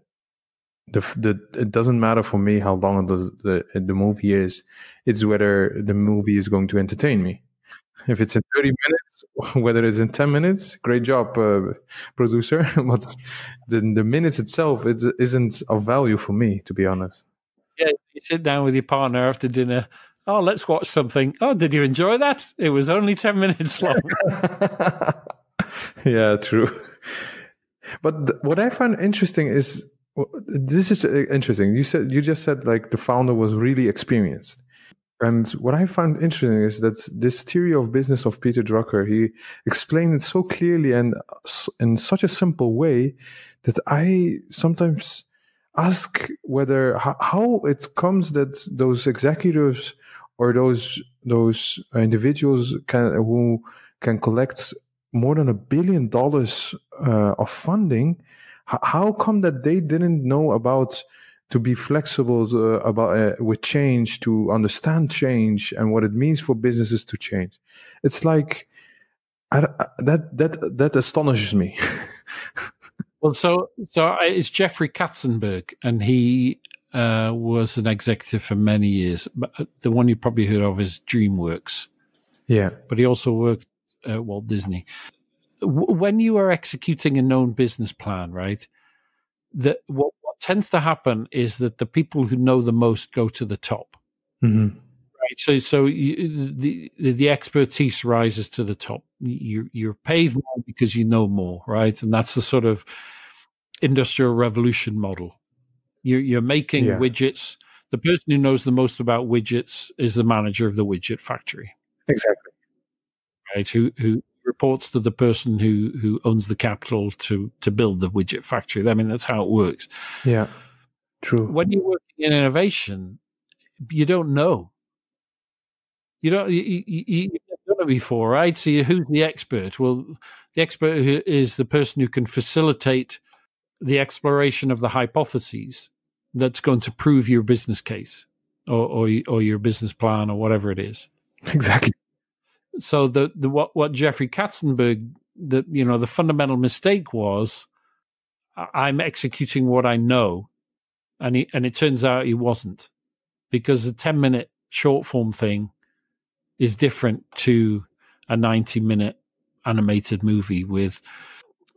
the, the it doesn't matter for me how long the, the the movie is. It's whether the movie is going to entertain me. If it's in 30 minutes, whether it's in 10 minutes, great job, uh, producer. but the, the minutes itself it isn't of value for me, to be honest.
Yeah, you sit down with your partner after dinner. Oh, let's watch something. Oh, did you enjoy that? It was only 10 minutes long.
yeah, true. But th- what I find interesting is well, this is uh, interesting. You said you just said like the founder was really experienced. And what I found interesting is that this theory of business of Peter Drucker, he explained it so clearly and in such a simple way that I sometimes ask whether how it comes that those executives or those those individuals can who can collect more than a billion dollars uh, of funding how come that they didn't know about to be flexible to, uh, about uh, with change, to understand change and what it means for businesses to change. It's like I, I, that that that astonishes me.
well, so so it's Jeffrey Katzenberg, and he uh, was an executive for many years. Uh, the one you probably heard of is DreamWorks.
Yeah,
but he also worked at Walt Disney. When you are executing a known business plan, right? That what tends to happen is that the people who know the most go to the top.
Mm-hmm.
Right. So, so you, the the expertise rises to the top. You you're paid more because you know more, right? And that's the sort of industrial revolution model. You're you're making yeah. widgets. The person who knows the most about widgets is the manager of the widget factory.
Exactly.
Right. Who who reports to the person who who owns the capital to to build the widget factory. I mean, that's how it works.
Yeah, true.
When you're working in innovation, you don't know. You don't. You, you, you've done it before, right? So, you, who's the expert? Well, the expert is the person who can facilitate the exploration of the hypotheses that's going to prove your business case or, or, or your business plan or whatever it is.
Exactly
so the, the what what Jeffrey Katzenberg you know the fundamental mistake was I'm executing what I know, and he, and it turns out he wasn't because the ten minute short form thing is different to a ninety minute animated movie with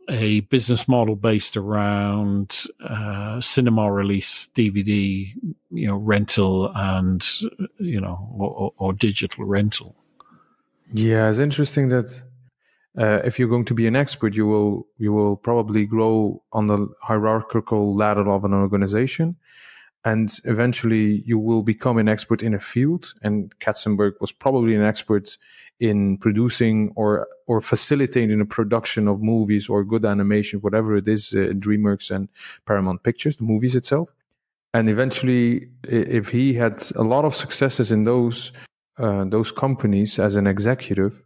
a business model based around uh, cinema release, DVD, you know, rental, and you know, or, or digital rental.
Yeah, it's interesting that uh, if you're going to be an expert, you will you will probably grow on the hierarchical ladder of an organization, and eventually you will become an expert in a field. And Katzenberg was probably an expert in producing or or facilitating the production of movies or good animation, whatever it is, uh, DreamWorks and Paramount Pictures, the movies itself. And eventually, if he had a lot of successes in those uh, those companies as an executive,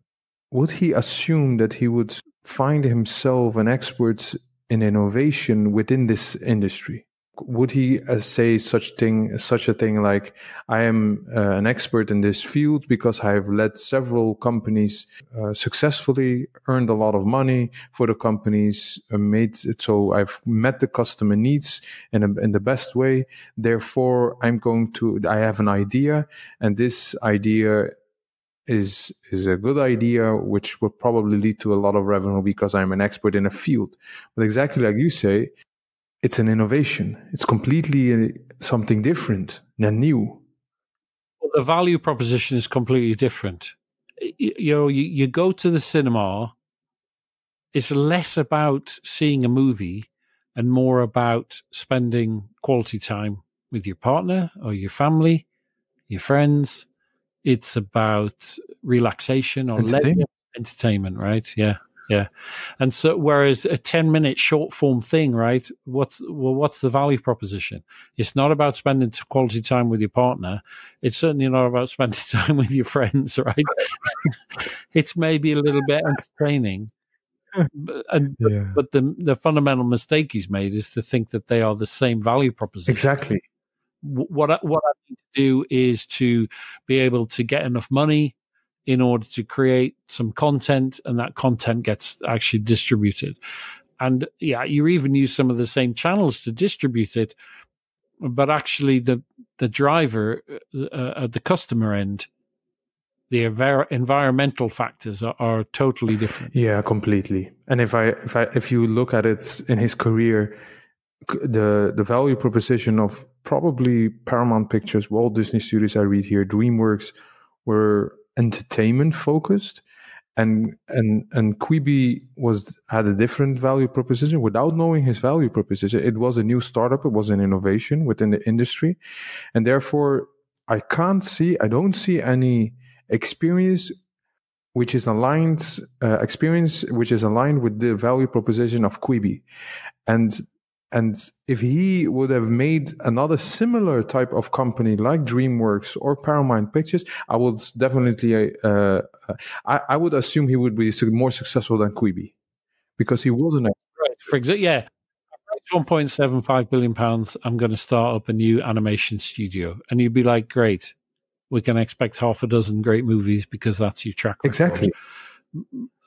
would he assume that he would find himself an expert in innovation within this industry? Would he uh, say such thing such a thing? Like i am uh, an expert in this field because i have led several companies uh, successfully earned a lot of money for the companies uh, made it so i've met the customer needs in, a, in the best way. Therefore i'm going to i have an idea and this idea is is a good idea which will probably lead to a lot of revenue because i'm an expert in a field. But exactly like you say it's an innovation. It's completely uh, something different and new.
Well, the value proposition is completely different. You, you know, you, you go to the cinema, it's less about seeing a movie and more about spending quality time with your partner or your family, your friends. It's about relaxation or entertainment, entertainment right? Yeah. Yeah. And so, whereas a 10 minute short form thing, right? What's, well, what's the value proposition? It's not about spending quality time with your partner. It's certainly not about spending time with your friends, right? it's maybe a little bit entertaining. But, and, yeah. but the the fundamental mistake he's made is to think that they are the same value proposition.
Exactly.
What I, what I need to do is to be able to get enough money in order to create some content and that content gets actually distributed. And yeah, you even use some of the same channels to distribute it, but actually the the driver uh, at the customer end, the envir- environmental factors are, are totally different.
Yeah, completely. And if I if I if you look at it in his career, the the value proposition of probably Paramount Pictures, Walt Disney Studios, I read here, DreamWorks, were entertainment focused and and and Quibi was had a different value proposition without knowing his value proposition. It was a new startup. It was an innovation within the industry, and therefore I can't see. I don't see any experience which is aligned uh, experience which is aligned with the value proposition of Quibi, and and if he would have made another similar type of company like DreamWorks or Paramount Pictures, I would definitely, uh, uh, I, I, would assume he would be more successful than Quibi because he wasn't.
Right. For example, yeah. 1.75 billion pounds, I'm going to start up a new animation studio. And you'd be like, great, we can expect half a dozen great movies because that's your track record.
Exactly.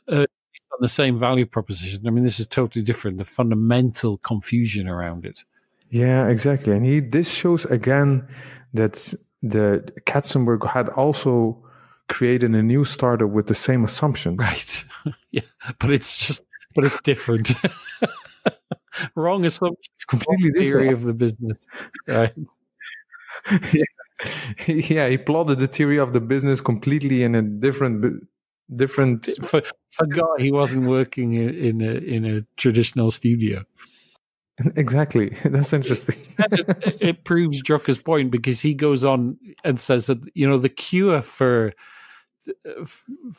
Uh, on the same value proposition. I mean, this is totally different. The fundamental confusion around it.
Yeah, exactly. And he this shows again that the Katzenberg had also created a new startup with the same assumptions.
Right. yeah, but it's just but it's different. Wrong assumption.
It's completely
theory
different.
of the business. Right.
yeah. yeah, he plotted the theory of the business completely in a different different
For, forgot he wasn't working in, in a in a traditional studio.
exactly. That's interesting.
it, it proves Drucker's point because he goes on and says that you know the cure for uh,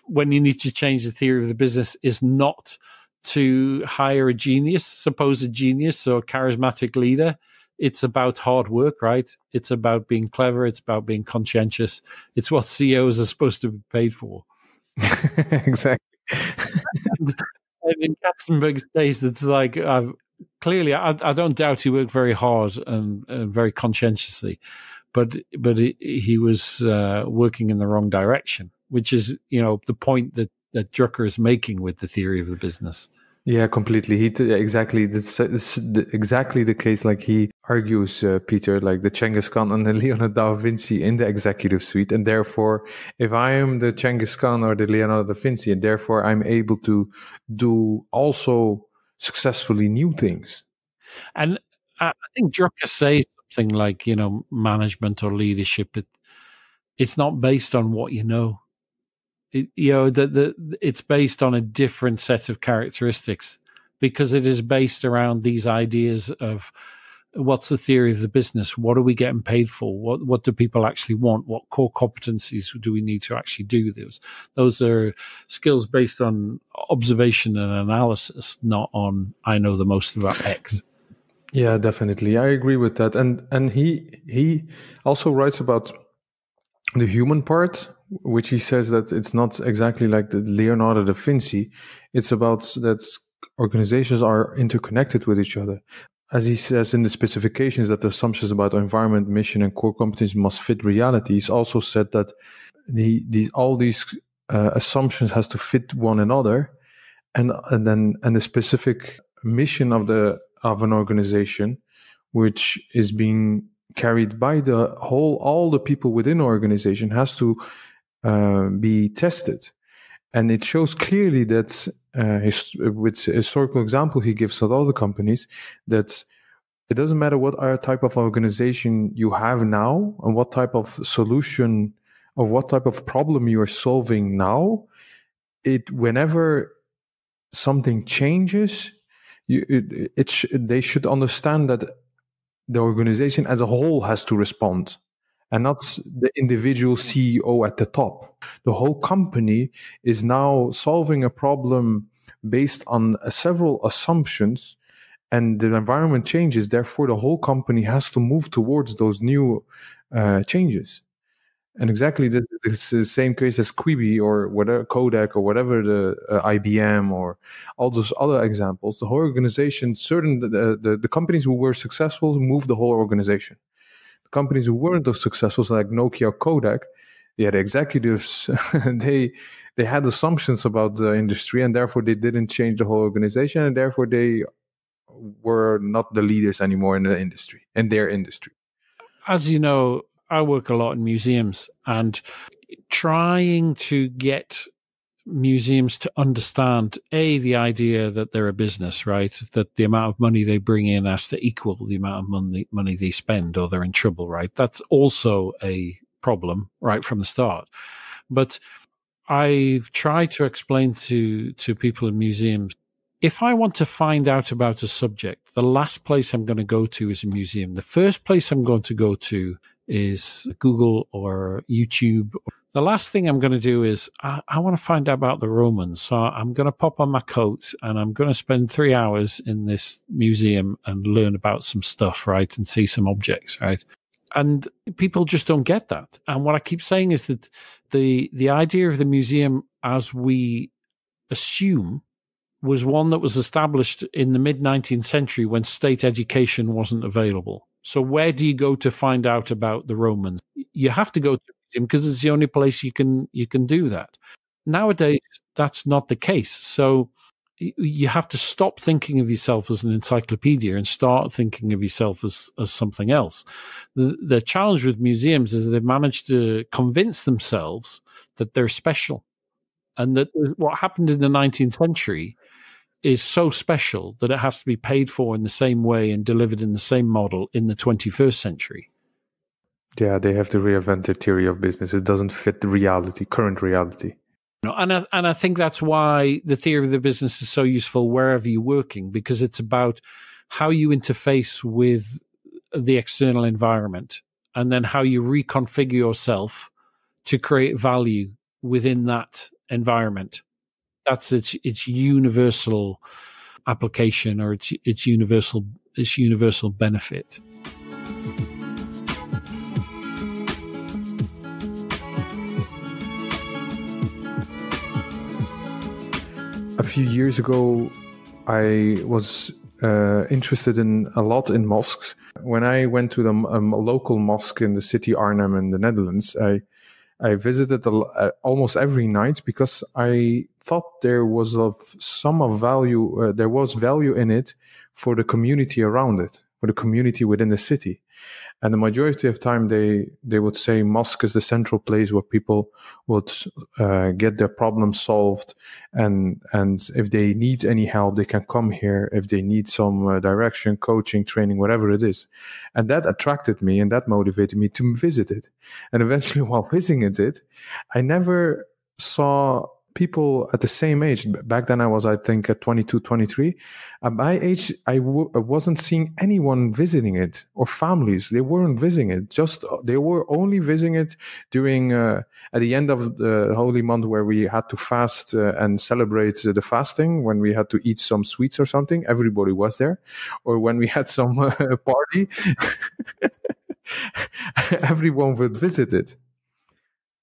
when you need to change the theory of the business is not to hire a genius, supposed genius or charismatic leader. It's about hard work, right? It's about being clever. It's about being conscientious. It's what CEOs are supposed to be paid for.
exactly.
And in Katzenberg's case, it's like I've clearly, I, I don't doubt he worked very hard and, and very conscientiously, but but he, he was uh, working in the wrong direction, which is you know the point that that Drucker is making with the theory of the business.
Yeah, completely. He t- exactly this, this the, exactly the case. Like he argues, uh, Peter, like the Genghis Khan and the Leonardo da Vinci in the executive suite, and therefore, if I am the Genghis Khan or the Leonardo da Vinci, and therefore I'm able to do also successfully new things.
And I, think Drucker says something like, you know, management or leadership. It, it's not based on what you know. It, you know, that the, it's based on a different set of characteristics because it is based around these ideas of what's the theory of the business? What are we getting paid for? What what do people actually want? What core competencies do we need to actually do those? Those are skills based on observation and analysis, not on I know the most about X.
Yeah, definitely. I agree with that. And and he he also writes about the human part, which he says that it's not exactly like the Leonardo da Vinci. It's about that organizations are interconnected with each other. As he says in the specifications that the assumptions about environment, mission, and core competence must fit reality. He's also said that the, the all these uh, assumptions has to fit one another, and and then and the specific mission of the of an organization, which is being carried by the whole all the people within an organization, has to uh, be tested, and it shows clearly that uh, his, with historical example he gives at the companies that it doesn't matter what type of organization you have now and what type of solution or what type of problem you are solving now. It whenever something changes, you, it, it sh- they should understand that the organization as a whole has to respond and not the individual CEO at the top. The whole company is now solving a problem based on several assumptions and the environment changes. Therefore, the whole company has to move towards those new uh, changes. And exactly this, this is the same case as Quibi or whatever Kodak or whatever the uh, IBM or all those other examples. The whole organization, certain the, the, the companies who were successful moved the whole organization The companies who weren't as successful, like Nokia, Kodak, yeah, the executives they they had assumptions about the industry, and therefore they didn't change the whole organization, and therefore they were not the leaders anymore in the industry, in their industry.
As you know, I work a lot in museums, and trying to get museums to understand a the idea that they're a business right? That the amount of money they bring in has to equal the amount of money money they spend or they're in trouble right? That's also a problem right from the start. But i've tried to explain to to people in museums if i want to find out about a subject the last place i'm going to go to is a museum the first place i'm going to go to is google or youtube the last thing I'm going to do is I, I, want to find out about the Romans. So I'm going to pop on my coat and I'm going to spend three hours in this museum and learn about some stuff, right? And see some objects, right? And people just don't get that. And what I keep saying is that the the idea of the museum as we assume was one that was established in the mid 19th century when state education wasn't available. So where do you go to find out about the Romans? You have to go to museum because it's the only place you can you can do that. Nowadays, that's not the case. So you have to stop thinking of yourself as an encyclopedia and start thinking of yourself as, as something else. The, the challenge with museums is they've managed to convince themselves that they're special and that what happened in the 19th century is so special that it has to be paid for in the same way and delivered in the same model in the 21st century.
Yeah, they have to reinvent their theory of business. It doesn't fit the reality, current reality.
No, And I, and I think that's why the theory of the business is so useful wherever you're working because it's about how you interface with the external environment and then how you reconfigure yourself to create value within that environment that's its its universal application or its its universal its universal benefit.
A few years ago, I was uh, interested in a lot in mosques. When I went to the um, local mosque in the city Arnhem in the Netherlands, I I visited a, uh, almost every night because I thought there was of some of value. Uh, there was value in it for the community around it, for the community within the city and the majority of time they they would say mosque is the central place where people would uh, get their problems solved. And and if they need any help they can come here. If they need some uh, direction coaching training whatever it is. And that attracted me and that motivated me to visit it. And eventually while visiting it i never saw people at the same age back then i was i think at 22 23 at my age I w- I wasn't seeing anyone visiting it or families. They weren't visiting it. Just they were only visiting it during uh, at the end of the holy month where we had to fast uh, and celebrate the fasting when we had to eat some sweets or something. Everybody was there. Or when we had some uh, party everyone would visit it.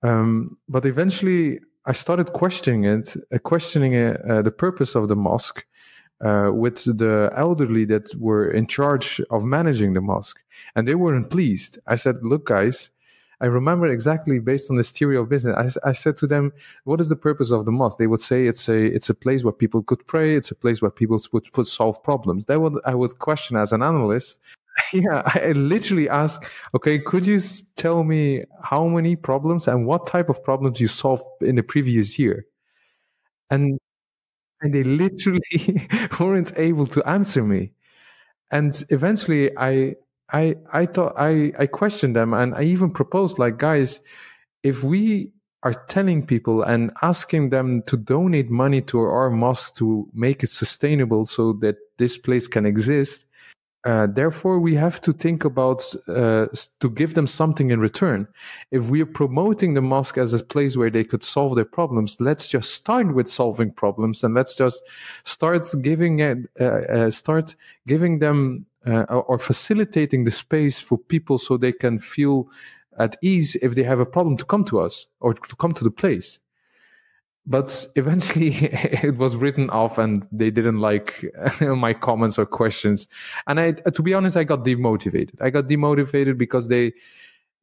Um, but eventually I started questioning it, uh, questioning uh, the purpose of the mosque uh, with the elderly that were in charge of managing the mosque, and they weren't pleased. I said, "Look, guys." I remember exactly based on this theory of business. I, I, said to them, "What is the purpose of the mosque?" They would say, "It's a it's a place where people could pray. It's a place where people would put solve problems." That would I would question as an analyst, yeah, I literally asked, okay, could you tell me how many problems and what type of problems you solved in the previous year? And and they literally weren't able to answer me. And eventually I I I thought I I questioned them and I even proposed like guys, if we are telling people and asking them to donate money to our mosque to make it sustainable so that this place can exist, uh, therefore, we have to think about uh, to give them something in return. If we are promoting the mosque as a place where they could solve their problems, let's just start with solving problems and let's just start giving uh, uh start giving them uh, or facilitating the space for people so they can feel at ease if they have a problem to come to us or to come to the place but eventually it was written off and they didn't like my comments or questions. And i to be honest i got demotivated. I got demotivated because they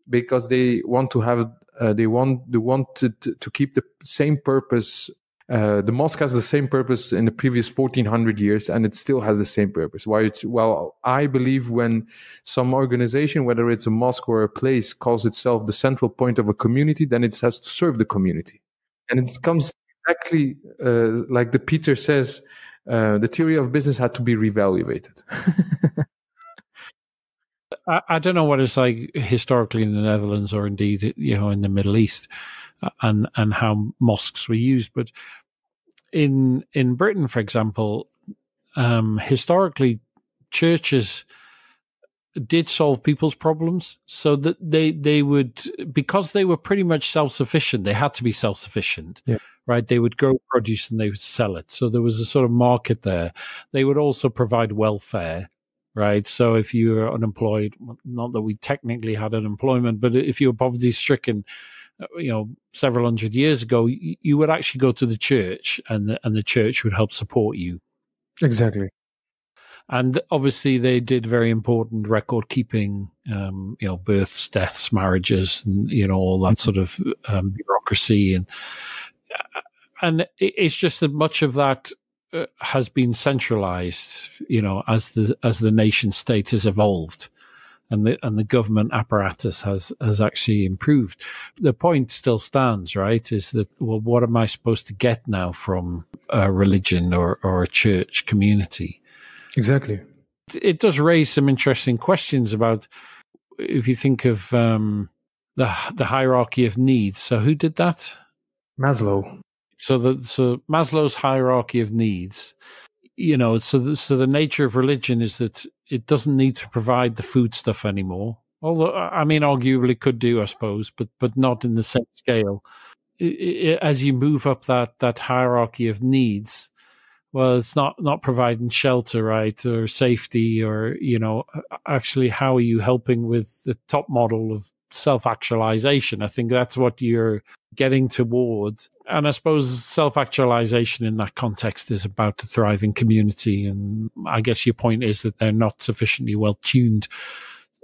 because they want to have uh, they want they wanted to, to keep the same purpose uh, the mosque has the same purpose in the previous 1400 years and it still has the same purpose. Why it's, well i believe when some organization whether it's a mosque or a place calls itself the central point of a community then it has to serve the community and it comes exactly uh, like the Peter says. Uh, the theory of business had to be reevaluated.
I, I, don't know what it's like historically in the Netherlands or indeed you know in the Middle East, uh, and and how mosques were used, but in in Britain, for example, um, historically churches did solve people's problems so that they they would because they were pretty much self-sufficient they had to be self-sufficient yeah. right they would grow produce and they would sell it so there was a sort of market there they would also provide welfare right so if you were unemployed not that we technically had unemployment but if you were poverty stricken uh, you know, several hundred years ago, you, you would actually go to the church, and the, and the church would help support you.
Exactly.
And obviously, they did very important record keeping, um, you know, births, deaths, marriages, and you know all that sort of um, bureaucracy, and and it's just that much of that uh, has been centralized, you know, as the as the nation state has evolved, and the and the government apparatus has has actually improved. The point still stands, right? Is that well, what am I supposed to get now from a religion or or a church community?
Exactly.
It does raise some interesting questions about if you think of um, the the hierarchy of needs. So who did that?
Maslow.
So the so Maslow's hierarchy of needs, you know, so the, so the nature of religion is that it doesn't need to provide the food stuff anymore. Although I mean, arguably could do, I suppose, but but not in the same scale. It, it, as you move up that that hierarchy of needs, well, it's not not providing shelter, right, or safety, or you know, actually, how are you helping with the top model of self actualization? I think that's what you're getting towards. And I suppose self actualization in that context is about a thriving community. And I guess your point is that they're not sufficiently well tuned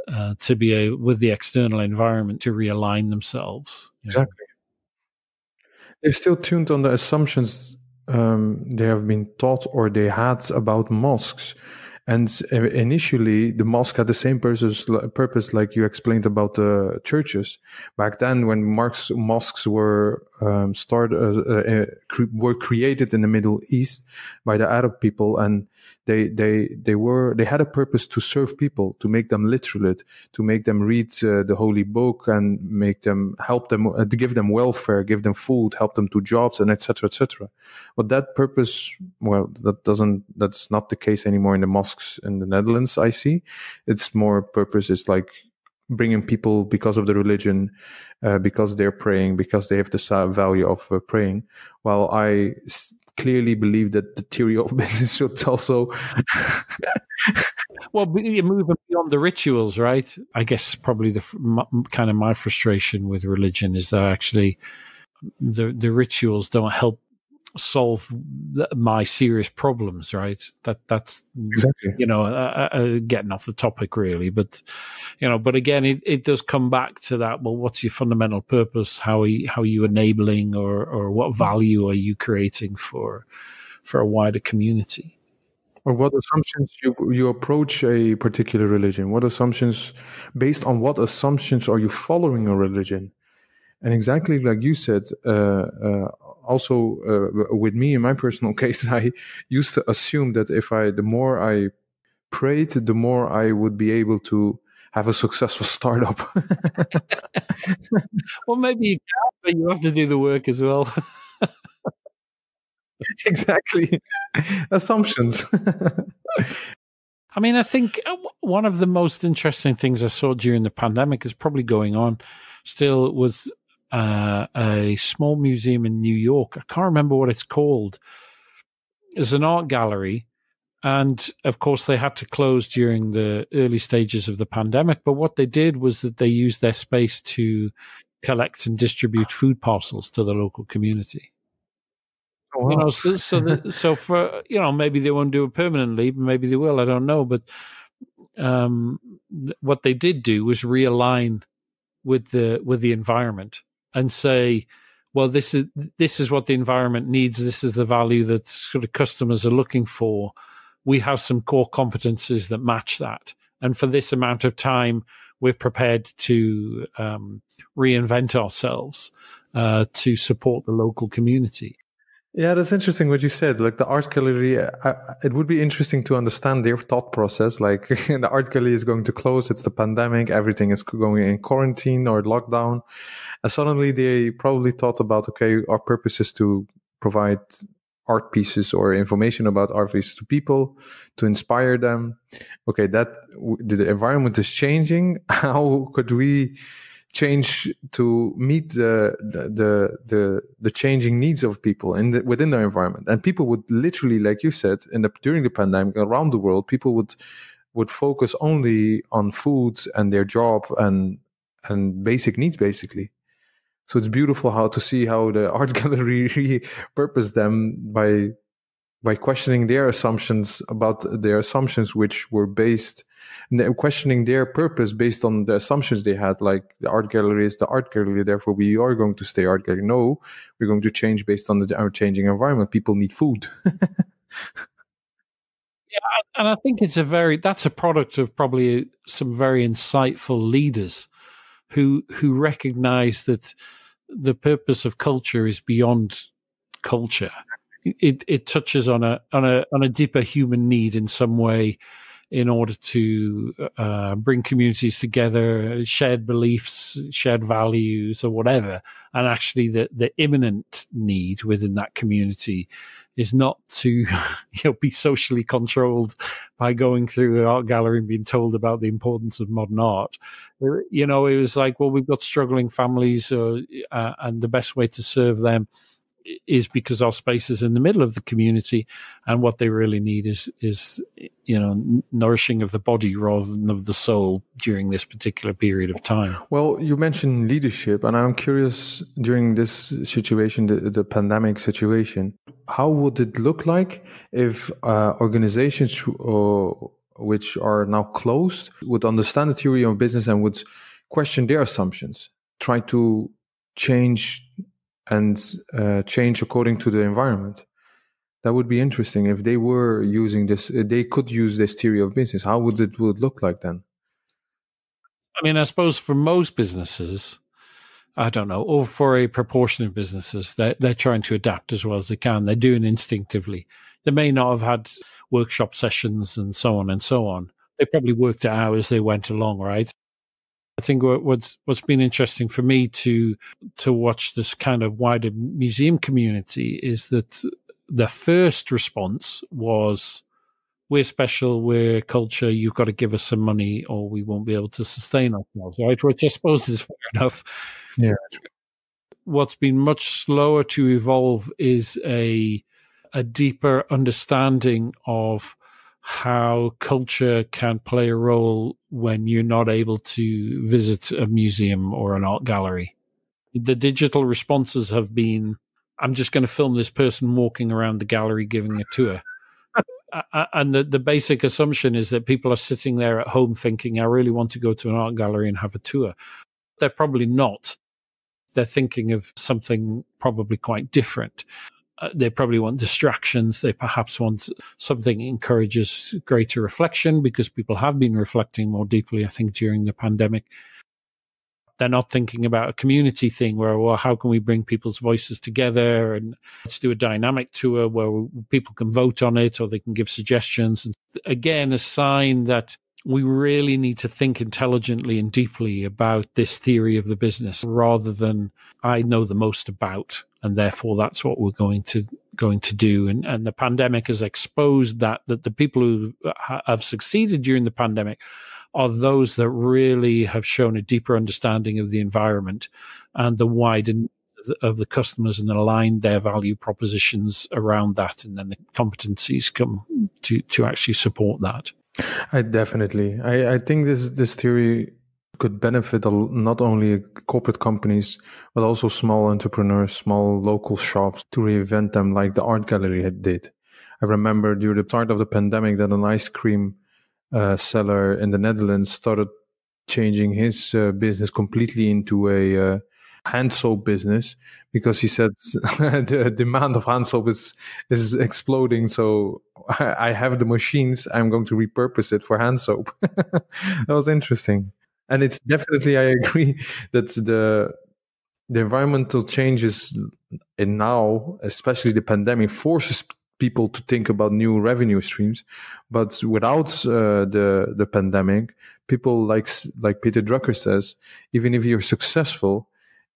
uh, to be a, with the external environment to realign themselves.
Exactly. They're still tuned on the assumptions um, they have been taught or they had about mosques and initially, the mosque had the same purpose, like you explained about the churches. Back then, when Marx, mosques were um, started, uh, uh, uh were created in the Middle East by the Arab people, and they they they were they had a purpose to serve people, to make them literate, to make them read uh, the holy book, and make them help them uh, to give them welfare, give them food, help them to jobs, and etc. etc. But that purpose, well, that doesn't that's not the case anymore in the mosques in the Netherlands. I see, it's more purpose is like bringing people because of the religion, uh, because they're praying, because they have the value of uh, praying. While I clearly believe that the theory of business should also.
well, you're moving beyond the rituals, right? I guess probably the kind of my frustration with religion is that actually the the rituals don't help solve my serious problems right? That that's
exactly.
you know uh, uh, uh, getting off the topic really. But you know but again it, it does come back to that well what's your fundamental purpose? How are you, how are you enabling or or what value are you creating for for a wider community?
Or what assumptions you you approach a particular religion? What assumptions based on what assumptions are you following a religion? And exactly like you said uh, uh, also uh, with me in my personal case, I used to assume that if I, the more I prayed, the more I would be able to have a successful startup.
well, maybe you can, but you have to do the work as well.
exactly. Assumptions.
I mean, I think uh, one of the most interesting things I saw during the pandemic is probably going on still was uh, a small museum in New York. I can't remember what it's called. It's an art gallery. And of course, they had to close during the early stages of the pandemic. But what they did was that they used their space to collect and distribute food parcels to the local community. Oh, wow. You know, so so, the, so for you know, maybe they won't do it permanently, maybe they will. I don't know, but um, th- what they did do was realign with the with the environment and say, well, this is this is what the environment needs. This is the value that sort of customers are looking for. We have some core competencies that match that, and for this amount of time, we're prepared to um, reinvent ourselves uh, to support the local community.
Yeah, that's interesting what you said. Like the art gallery, I, it would be interesting to understand their thought process. Like the art gallery is going to close, it's the pandemic, everything is going in quarantine or lockdown. And suddenly they probably thought about, okay, our purpose is to provide art pieces or information about art pieces to people to inspire them. Okay, that the environment is changing. How could we change to meet the the the the changing needs of people in the, within their environment? And people would literally, like you said, in the during the pandemic around the world, people would would focus only on food and their job and and basic needs, basically. So it's beautiful how to see how the art gallery repurposed them by by questioning their assumptions about their assumptions, which were based questioning their purpose based on the assumptions they had, like the art gallery is the art gallery, therefore we are going to stay art gallery. No, we're going to change based on the, our changing environment. People need food. yeah,
and I think it's a very that's a product of probably some very insightful leaders who who recognize that the purpose of culture is beyond culture. It it touches on a on a on a deeper human need in some way in order to uh, bring communities together, shared beliefs, shared values, or whatever. And actually, the, the imminent need within that community is not to you know, be socially controlled by going through an art gallery and being told about the importance of modern art. You know, it was like, well, we've got struggling families, uh, uh, and the best way to serve them is because our space is in the middle of the community, and what they really need is is you know nourishing of the body rather than of the soul during this particular period of time.
Well, you mentioned leadership, and I'm curious during this situation, the, the pandemic situation, how would it look like if uh, organizations uh, which are now closed would understand the theory of business and would question their assumptions, try to change and uh, change according to the environment. That would be interesting if they were using this. They could use this theory of business. How would it would look like then?
I mean, I suppose for most businesses, I don't know, or for a proportion of businesses, they're, they're trying to adapt as well as they can. They're doing instinctively. They may not have had workshop sessions and so on and so on. They probably worked it out as they went along, right? I think what's what's been interesting for me to to watch this kind of wider museum community is that the first response was we're special, we're culture, you've got to give us some money or we won't be able to sustain ourselves, right? Which I suppose is fair enough.
Yeah.
What's been much slower to evolve is a a deeper understanding of how culture can play a role when you're not able to visit a museum or an art gallery. The digital responses have been I'm just going to film this person walking around the gallery giving a tour. and the, the basic assumption is that people are sitting there at home thinking, I really want to go to an art gallery and have a tour. They're probably not. They're thinking of something probably quite different uh, they probably want distractions. They perhaps want something encourages greater reflection because people have been reflecting more deeply, I think, during the pandemic. They're not thinking about a community thing where, well, how can we bring people's voices together and let's do a dynamic tour where people can vote on it or they can give suggestions. And again, a sign that we really need to think intelligently and deeply about this theory of the business rather than I know the most about and therefore that's what we're going to going to do. And and the pandemic has exposed that that the people who have succeeded during the pandemic are those that really have shown a deeper understanding of the environment and the wider of the customers and aligned their value propositions around that. And then the competencies come to to actually support that
I definitely. I, I think this this theory could benefit not only corporate companies but also small entrepreneurs, small local shops to reinvent them like the art gallery did. I remember during the start of the pandemic that an ice cream uh, seller in the Netherlands started changing his uh, business completely into a uh, hand soap business because he said the demand of hand soap is is exploding. So I have the machines. I'm going to repurpose it for hand soap. that was interesting, and it's definitely I agree that the the environmental changes in now, especially the pandemic, forces people to think about new revenue streams. But without uh, the the pandemic, people like like Peter Drucker says, even if you're successful,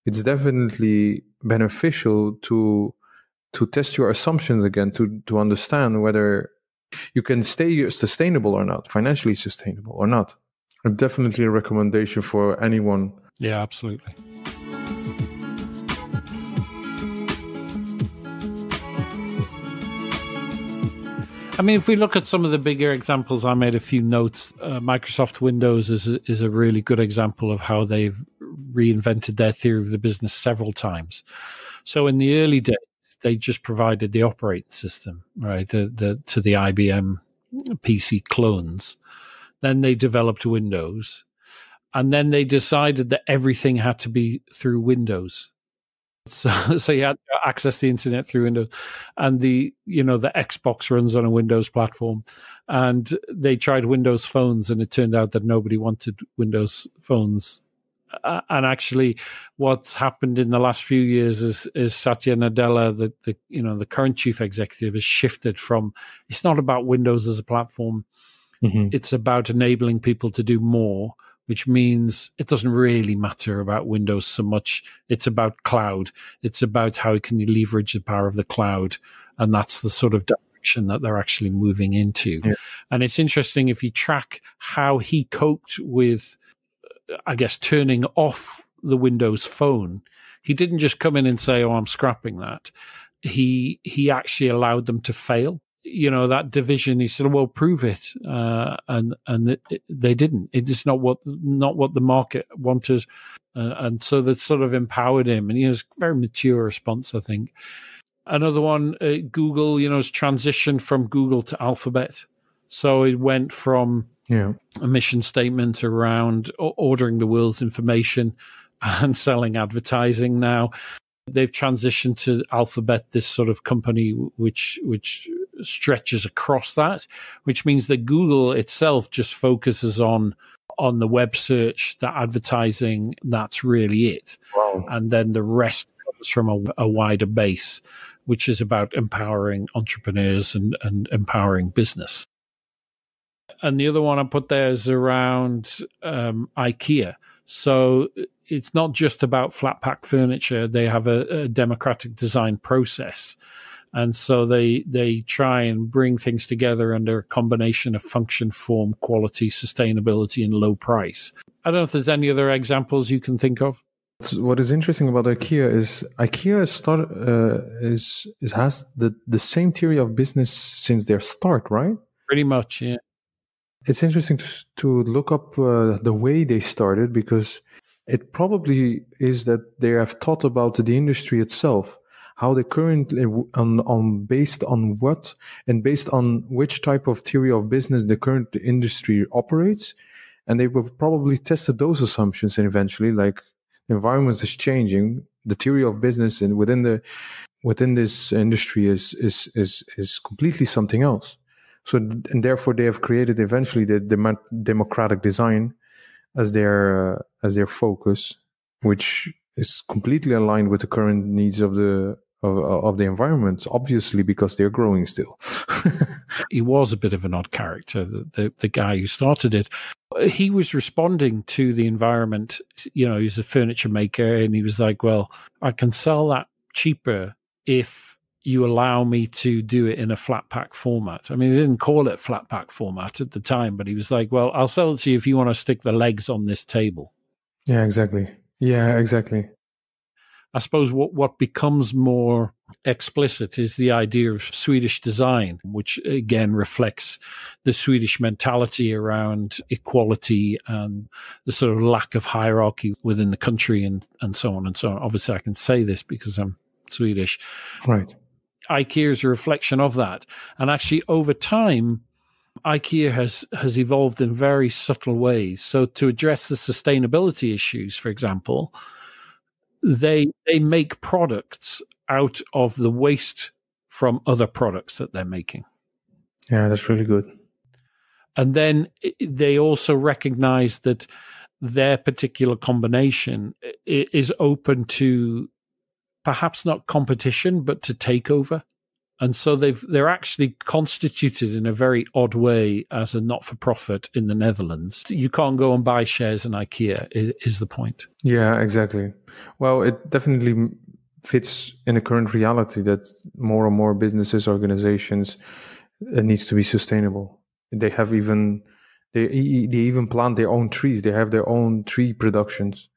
it's definitely beneficial to to test your assumptions again to to understand whether you can stay sustainable or not financially sustainable or not. Definitely a recommendation for anyone.
Yeah absolutely. I mean, if we look at some of the bigger examples, I made a few notes. Uh, Microsoft Windows is a, is a really good example of how they've reinvented their theory of the business several times. So in the early days, they just provided the operating system, right, the, the, to the IBM PC clones. Then they developed Windows. And then they decided that everything had to be through Windows. So, so you had to access the internet through Windows, and the you know the Xbox runs on a Windows platform, and they tried Windows phones, and it turned out that nobody wanted Windows phones. Uh, and actually, what's happened in the last few years is is Satya Nadella, the, the you know the current chief executive, has shifted from it's not about Windows as a platform, mm-hmm. it's about enabling people to do more which means it doesn't really matter about Windows so much. It's about cloud. It's about how can you leverage the power of the cloud. And that's the sort of direction that they're actually moving into. Yeah. And it's interesting if you track how he coped with, I guess, turning off the Windows phone. He didn't just come in and say, Oh, I'm scrapping that. He, he actually allowed them to fail. You know that division he said well prove it. Uh, and and it, it, they didn't. It is not what not what the market wanted uh, and so that sort of empowered him. And he was a very mature response i think. Another one uh, google you know has transitioned from google to alphabet so it went from
yeah.
a mission statement around ordering the world's information and selling advertising now they've transitioned to alphabet this sort of company which which stretches across that, which means that Google itself just focuses on on the web search, the advertising. That's really it,
wow.
and then the rest comes from a, a, wider base, which is about empowering entrepreneurs and, and empowering business. And the other one I put there is around um, IKEA. So it's not just about flat pack furniture. They have a, a democratic design process and so they they try and bring things together under a combination of function, form, quality, sustainability, and low price. I don't know if there's any other examples you can think of.
What is interesting about IKEA is IKEA start uh, is, is has the the same theory of business since their start, right?
Pretty much, yeah.
It's interesting to to look up uh, the way they started because it probably is that they have thought about the industry itself how they currently on, on based on what and based on which type of theory of business the current industry operates. And they will probably tested those assumptions and eventually like the environment is changing the theory of business and within the within this industry is is is is completely something else so and therefore they have created eventually the, democratic design as their uh, as their focus which is completely aligned with the current needs of the of, of the environment, obviously because they're growing still.
he was a bit of an odd character, the, the, the guy who started it. He was responding to the environment. You know, he's a furniture maker, and he was like, "Well, I can sell that cheaper if you allow me to do it in a flat pack format. I mean, he didn't call it flat pack format at the time, but he was like, well, I'll sell it to you if you want to stick the legs on this table.
Yeah, exactly. Yeah, exactly.
I suppose what, what becomes more explicit is the idea of Swedish design, which again reflects the Swedish mentality around equality and the sort of lack of hierarchy within the country and, and so on and so on. Obviously, I can say this because I'm Swedish.
Right.
IKEA is a reflection of that. And actually, over time, IKEA has has evolved in very subtle ways. So to address the sustainability issues, for example, they they make products out of the waste from other products that they're making.
Yeah, that's really good.
And then they also recognize that their particular combination is open to perhaps not competition, but to takeover and so they've they're actually constituted in a very odd way as a not for profit in the Netherlands. You can't go and buy shares in IKEA. Is the point?
Yeah, exactly. Well, it definitely fits in the current reality that more and more businesses, organizations, it needs to be sustainable. They have even they they even plant their own trees. They have their own tree productions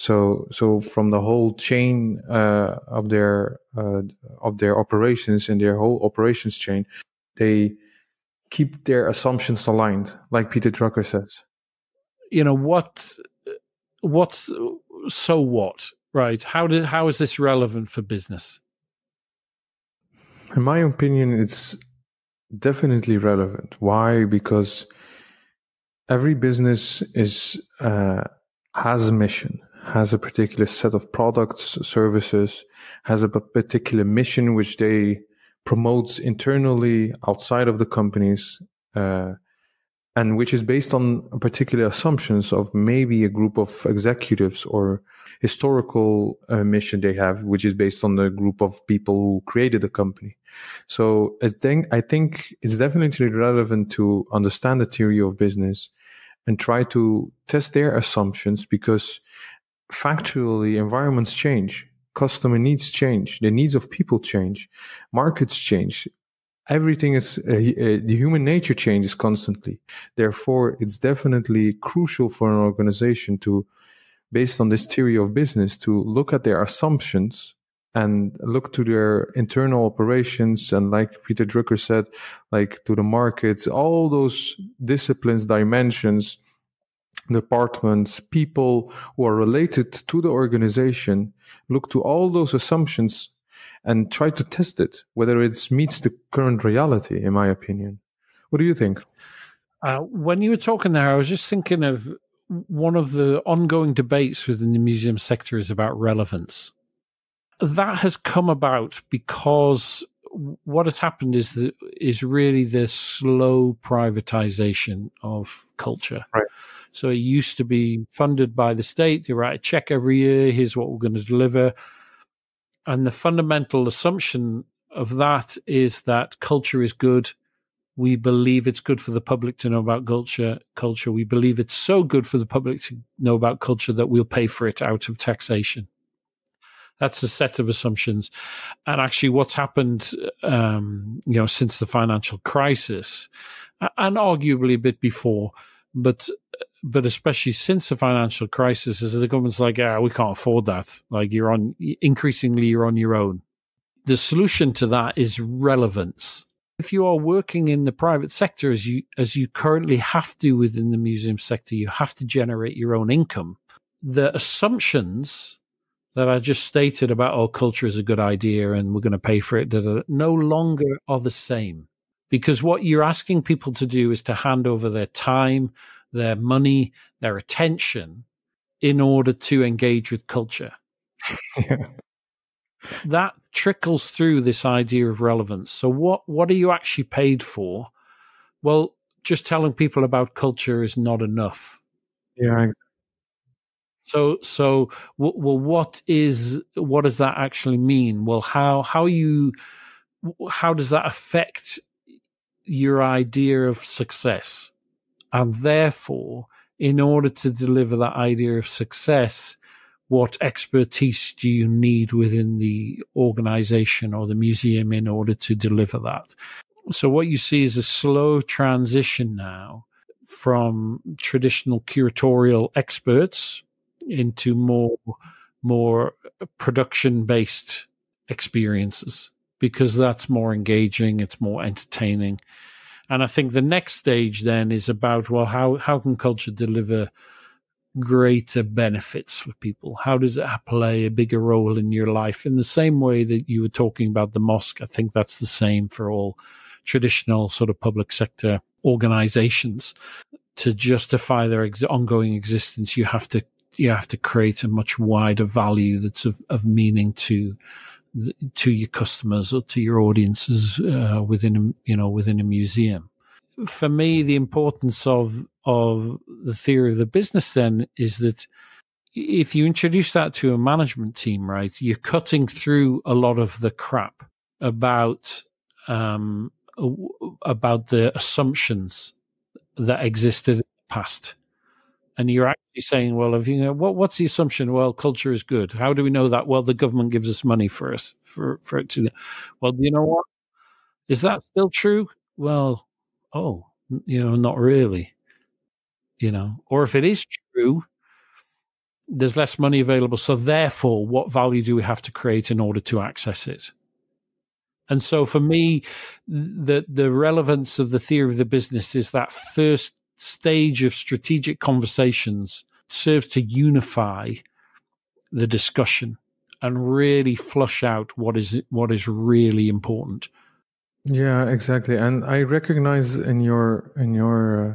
so, so from the whole chain uh, of their uh, of their operations and their whole operations chain, they keep their assumptions aligned, like Peter Drucker says.
You know what? What's so what? Right? How did how is this relevant for business?
In my opinion, it's definitely relevant. Why? Because every business is uh, has a mission, has a particular set of products, services, has a particular mission which they promotes internally outside of the companies. Uh, and which is based on particular assumptions of maybe a group of executives or historical uh, mission they have, which is based on the group of people who created the company. So I think, I think it's definitely relevant to understand the theory of business and try to test their assumptions because factually environments change. Customer needs change. The needs of people change. Markets change. Everything is uh, uh, the human nature changes constantly. Therefore it's definitely crucial for an organization to based on this theory of business to look at their assumptions and look to their internal operations and like peter drucker said like to the markets all those disciplines dimensions departments people who are related to the organization look to all those assumptions and try to test it, whether it meets the current reality, in my opinion. What do you think?
Uh, when you were talking there, I was just thinking of one of the ongoing debates within the museum sector is about relevance. That has come about because what has happened is the, is really the slow privatization of culture.
Right.
So it used to be funded by the state. They write a check every year. Here's what we're going to deliver and the fundamental assumption of that is that culture is good. We believe it's good for the public to know about culture. Culture. We believe it's so good for the public to know about culture that we'll pay for it out of taxation. That's a set of assumptions, and actually, what's happened, um, you know, since the financial crisis, and arguably a bit before, but but especially since the financial crisis, is the government's like, yeah, we can't afford that. Like you're on increasingly you're on your own. The solution to that is relevance. If you are working in the private sector as you as you currently have to within the museum sector, you have to generate your own income. The assumptions that I just stated about oh culture is a good idea and we're going to pay for it no longer are the same because what you're asking people to do is to hand over their time, their money, their attention in order to engage with culture. yeah. That trickles through this idea of relevance. So what what are you actually paid for? Well, just telling people about culture is not enough.
Yeah.
So so well what is what does that actually mean? Well, how how you how does that affect your idea of success? And therefore, in order to deliver that idea of success, what expertise do you need within the organization or the museum in order to deliver that? So what you see is a slow transition now from traditional curatorial experts into more more production based experiences because that's more engaging, it's more entertaining, and I think the next stage then is about well, how how can culture deliver greater benefits for people? How does it play a bigger role in your life? In the same way that you were talking about the mosque, I think that's the same for all traditional sort of public sector organizations. To justify their ex- ongoing existence, you have to you have to create a much wider value that's of, of meaning to to your customers or to your audiences uh, within a, you know within a museum. For me, the importance of of the theory of the business then is that if you introduce that to a management team, right, you're cutting through a lot of the crap about um, about the assumptions that existed in the past and you're actually saying, well, if you know what, what's the assumption? Well, culture is good. How do we know that? Well, the government gives us money for us for for it to. Well, you know what? Is that still true? Well, oh, you know, not really. You know, or if it is true, there's less money available. So therefore, what value do we have to create in order to access it? And so for me, the the relevance of the theory of the business is that first stage of strategic conversations serves to unify the discussion and really flush out what is what is really important.
Yeah, exactly. And I recognize in your in your uh,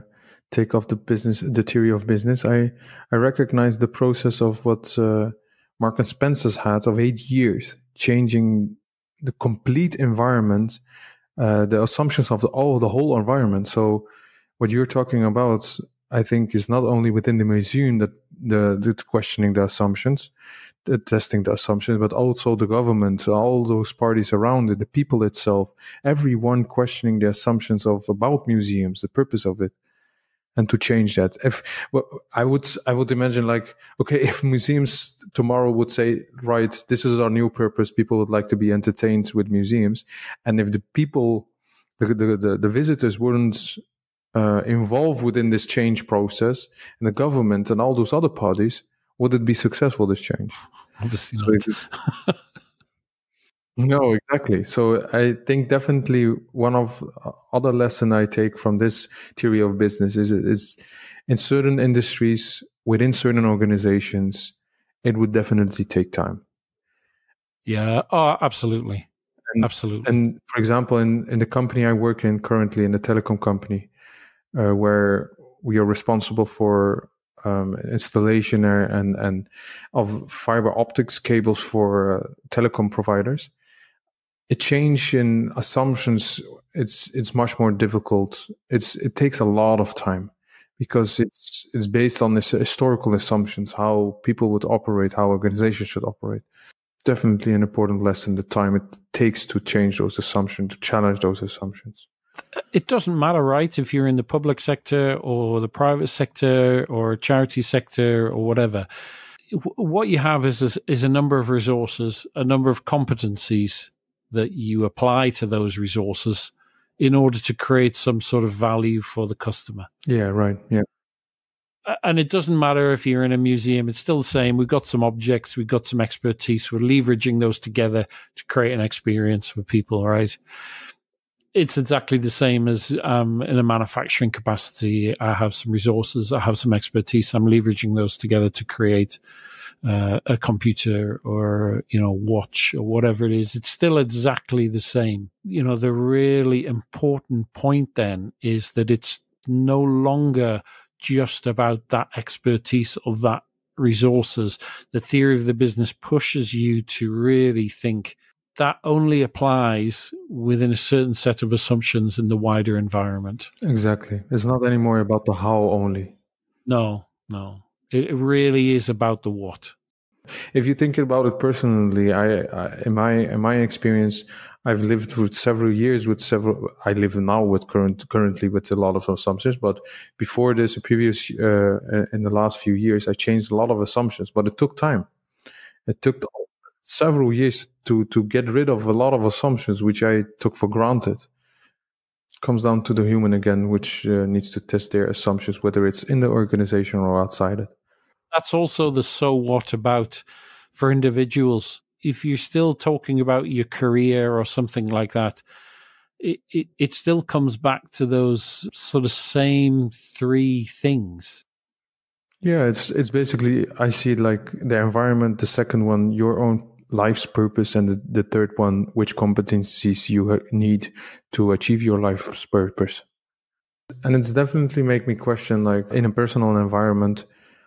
take of the business, the theory of business, I I recognize the process of what uh, Marks and Spencer's had of eight years, changing the complete environment, uh, the assumptions of the oh the whole environment. So what you're talking about, I think, is not only within the museum that the, the questioning the assumptions, the testing the assumptions, but also the government, all those parties around it, the people itself, everyone questioning the assumptions of about museums, the purpose of it, and to change that. If well, I would, I would imagine like, okay, if museums tomorrow would say, right, this is our new purpose, people would like to be entertained with museums, and if the people, the the, the, the visitors wouldn't uh, involved within this change process and the government and all those other parties, would it be successful, this change?
Obviously so not.
no, exactly. So I think definitely one of uh, other lesson I take from this theory of business is, is in certain industries, within certain organizations, it would definitely take time.
Yeah, oh, absolutely.
And,
absolutely.
And for example, in, in the company I work in currently, in the telecom company, uh, where we are responsible for um, installation and and of fiber optics cables for uh, telecom providers. A change in assumptions it's it's much more difficult. It's it takes a lot of time because it's it's based on this historical assumptions how people would operate, how organizations should operate. Definitely an important lesson. The time it takes to change those assumptions, to challenge those assumptions
it doesn't matter, right? If you're in the public sector or the private sector or charity sector or whatever, what you have is, is, is a number of resources, a number of competencies that you apply to those resources in order to create some sort of value for the customer.
Yeah, right. Yeah.
And it doesn't matter if you're in a museum, it's still the same. We've got some objects, we've got some expertise, we're leveraging those together to create an experience for people, right? It's exactly the same as um, in a manufacturing capacity. I have some resources, I have some expertise. I'm leveraging those together to create uh, a computer or you know watch or whatever it is. It's still exactly the same. You know, the really important point then is that it's no longer just about that expertise or that resources. The theory of the business pushes you to really think that only applies within a certain set of assumptions in the wider environment.
Exactly. It's not anymore about the how only.
No, no. It really is about the what.
If you think about it personally, I, I in my in my experience, I've lived for several years with several. I live now with current currently with a lot of assumptions, but before this, previous uh, in the last few years, I changed a lot of assumptions. But it took time. It took several years to to get rid of a lot of assumptions which I took for granted. It comes down to the human again, which uh, needs to test their assumptions, whether it's in the organization or outside it.
That's also the so what about for individuals. If you're still talking about your career or something like that, it, it, it still comes back to those sort of same three things.
Yeah, it's it's basically I see it like the environment, the second one, your own life's purpose and the, the third one which competencies you need to achieve your life's purpose. And it's definitely make me question like in a personal environment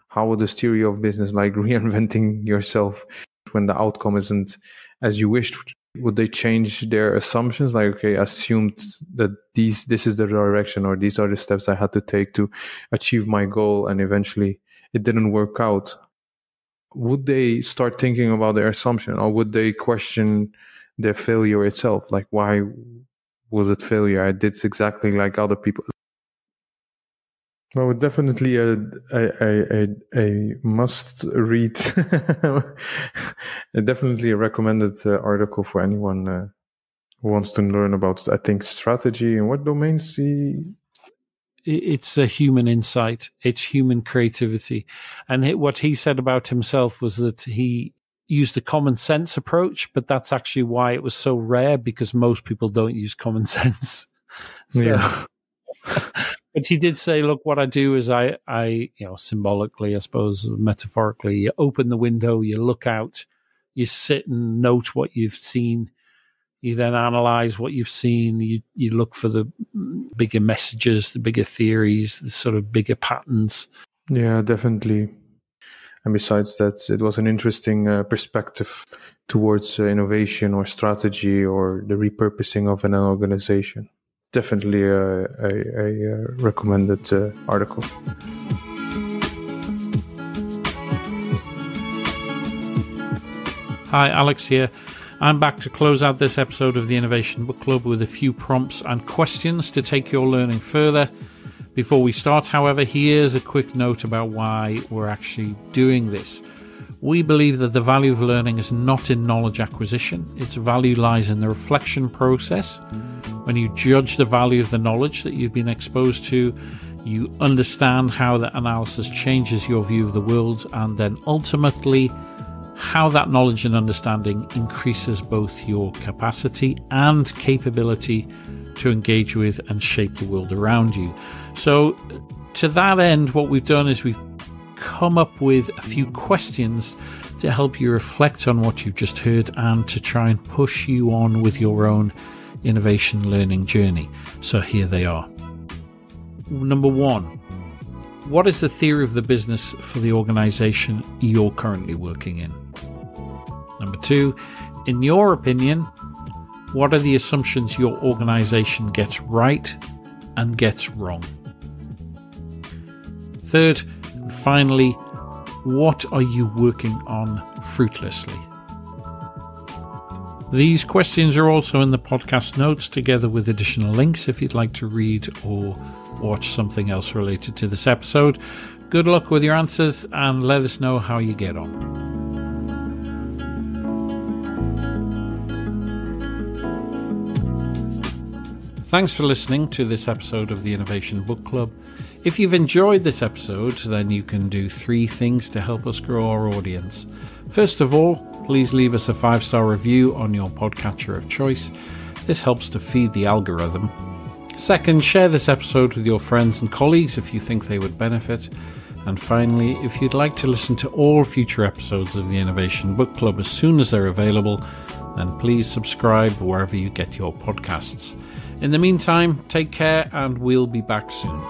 how would the theory of business like reinventing yourself when the outcome isn't as you wished? Would they change their assumptions? Like okay assumed that these this is the direction or these are the steps i had to take to achieve my goal and eventually it didn't work out would they start thinking about their assumption or would they question their failure itself? Like why was it failure? I did exactly like other people. Well definitely a a a, a must read. Definitely a recommended uh, article for anyone uh, who wants to learn about i think strategy and what domains he
it's a human insight, it's human creativity. And what he said about himself was that he used a common sense approach, but that's actually why it was so rare because most people don't use common sense. so,
yeah.
but he did say, "Look, what I do is I, I, you know, symbolically, I suppose, metaphorically, you open the window, you look out, you sit and note what you've seen." You then analyze what you've seen. You you look for the bigger messages, the bigger theories, the sort of bigger patterns.
Yeah, definitely. And besides that, it was an interesting uh, perspective towards uh, innovation or strategy or the repurposing of an organization. Definitely a, a, a recommended uh, article.
Hi, Alex here. I'm back to close out this episode of the Innovation Book Club with a few prompts and questions to take your learning further. Before we start, however, here's a quick note about why we're actually doing this. We believe that the value of learning is not in knowledge acquisition, its value lies in the reflection process. When you judge the value of the knowledge that you've been exposed to, you understand how that analysis changes your view of the world, and then ultimately, how that knowledge and understanding increases both your capacity and capability to engage with and shape the world around you. So, to that end, what we've done is we've come up with a few questions to help you reflect on what you've just heard and to try and push you on with your own innovation learning journey. So, here they are. Number one, what is the theory of the business for the organization you're currently working in? Number two, in your opinion, what are the assumptions your organization gets right and gets wrong? Third, and finally, what are you working on fruitlessly? These questions are also in the podcast notes, together with additional links if you'd like to read or watch something else related to this episode. Good luck with your answers and let us know how you get on. Thanks for listening to this episode of the Innovation Book Club. If you've enjoyed this episode, then you can do three things to help us grow our audience. First of all, please leave us a five star review on your podcatcher of choice. This helps to feed the algorithm. Second, share this episode with your friends and colleagues if you think they would benefit. And finally, if you'd like to listen to all future episodes of the Innovation Book Club as soon as they're available, then please subscribe wherever you get your podcasts. In the meantime, take care and we'll be back soon.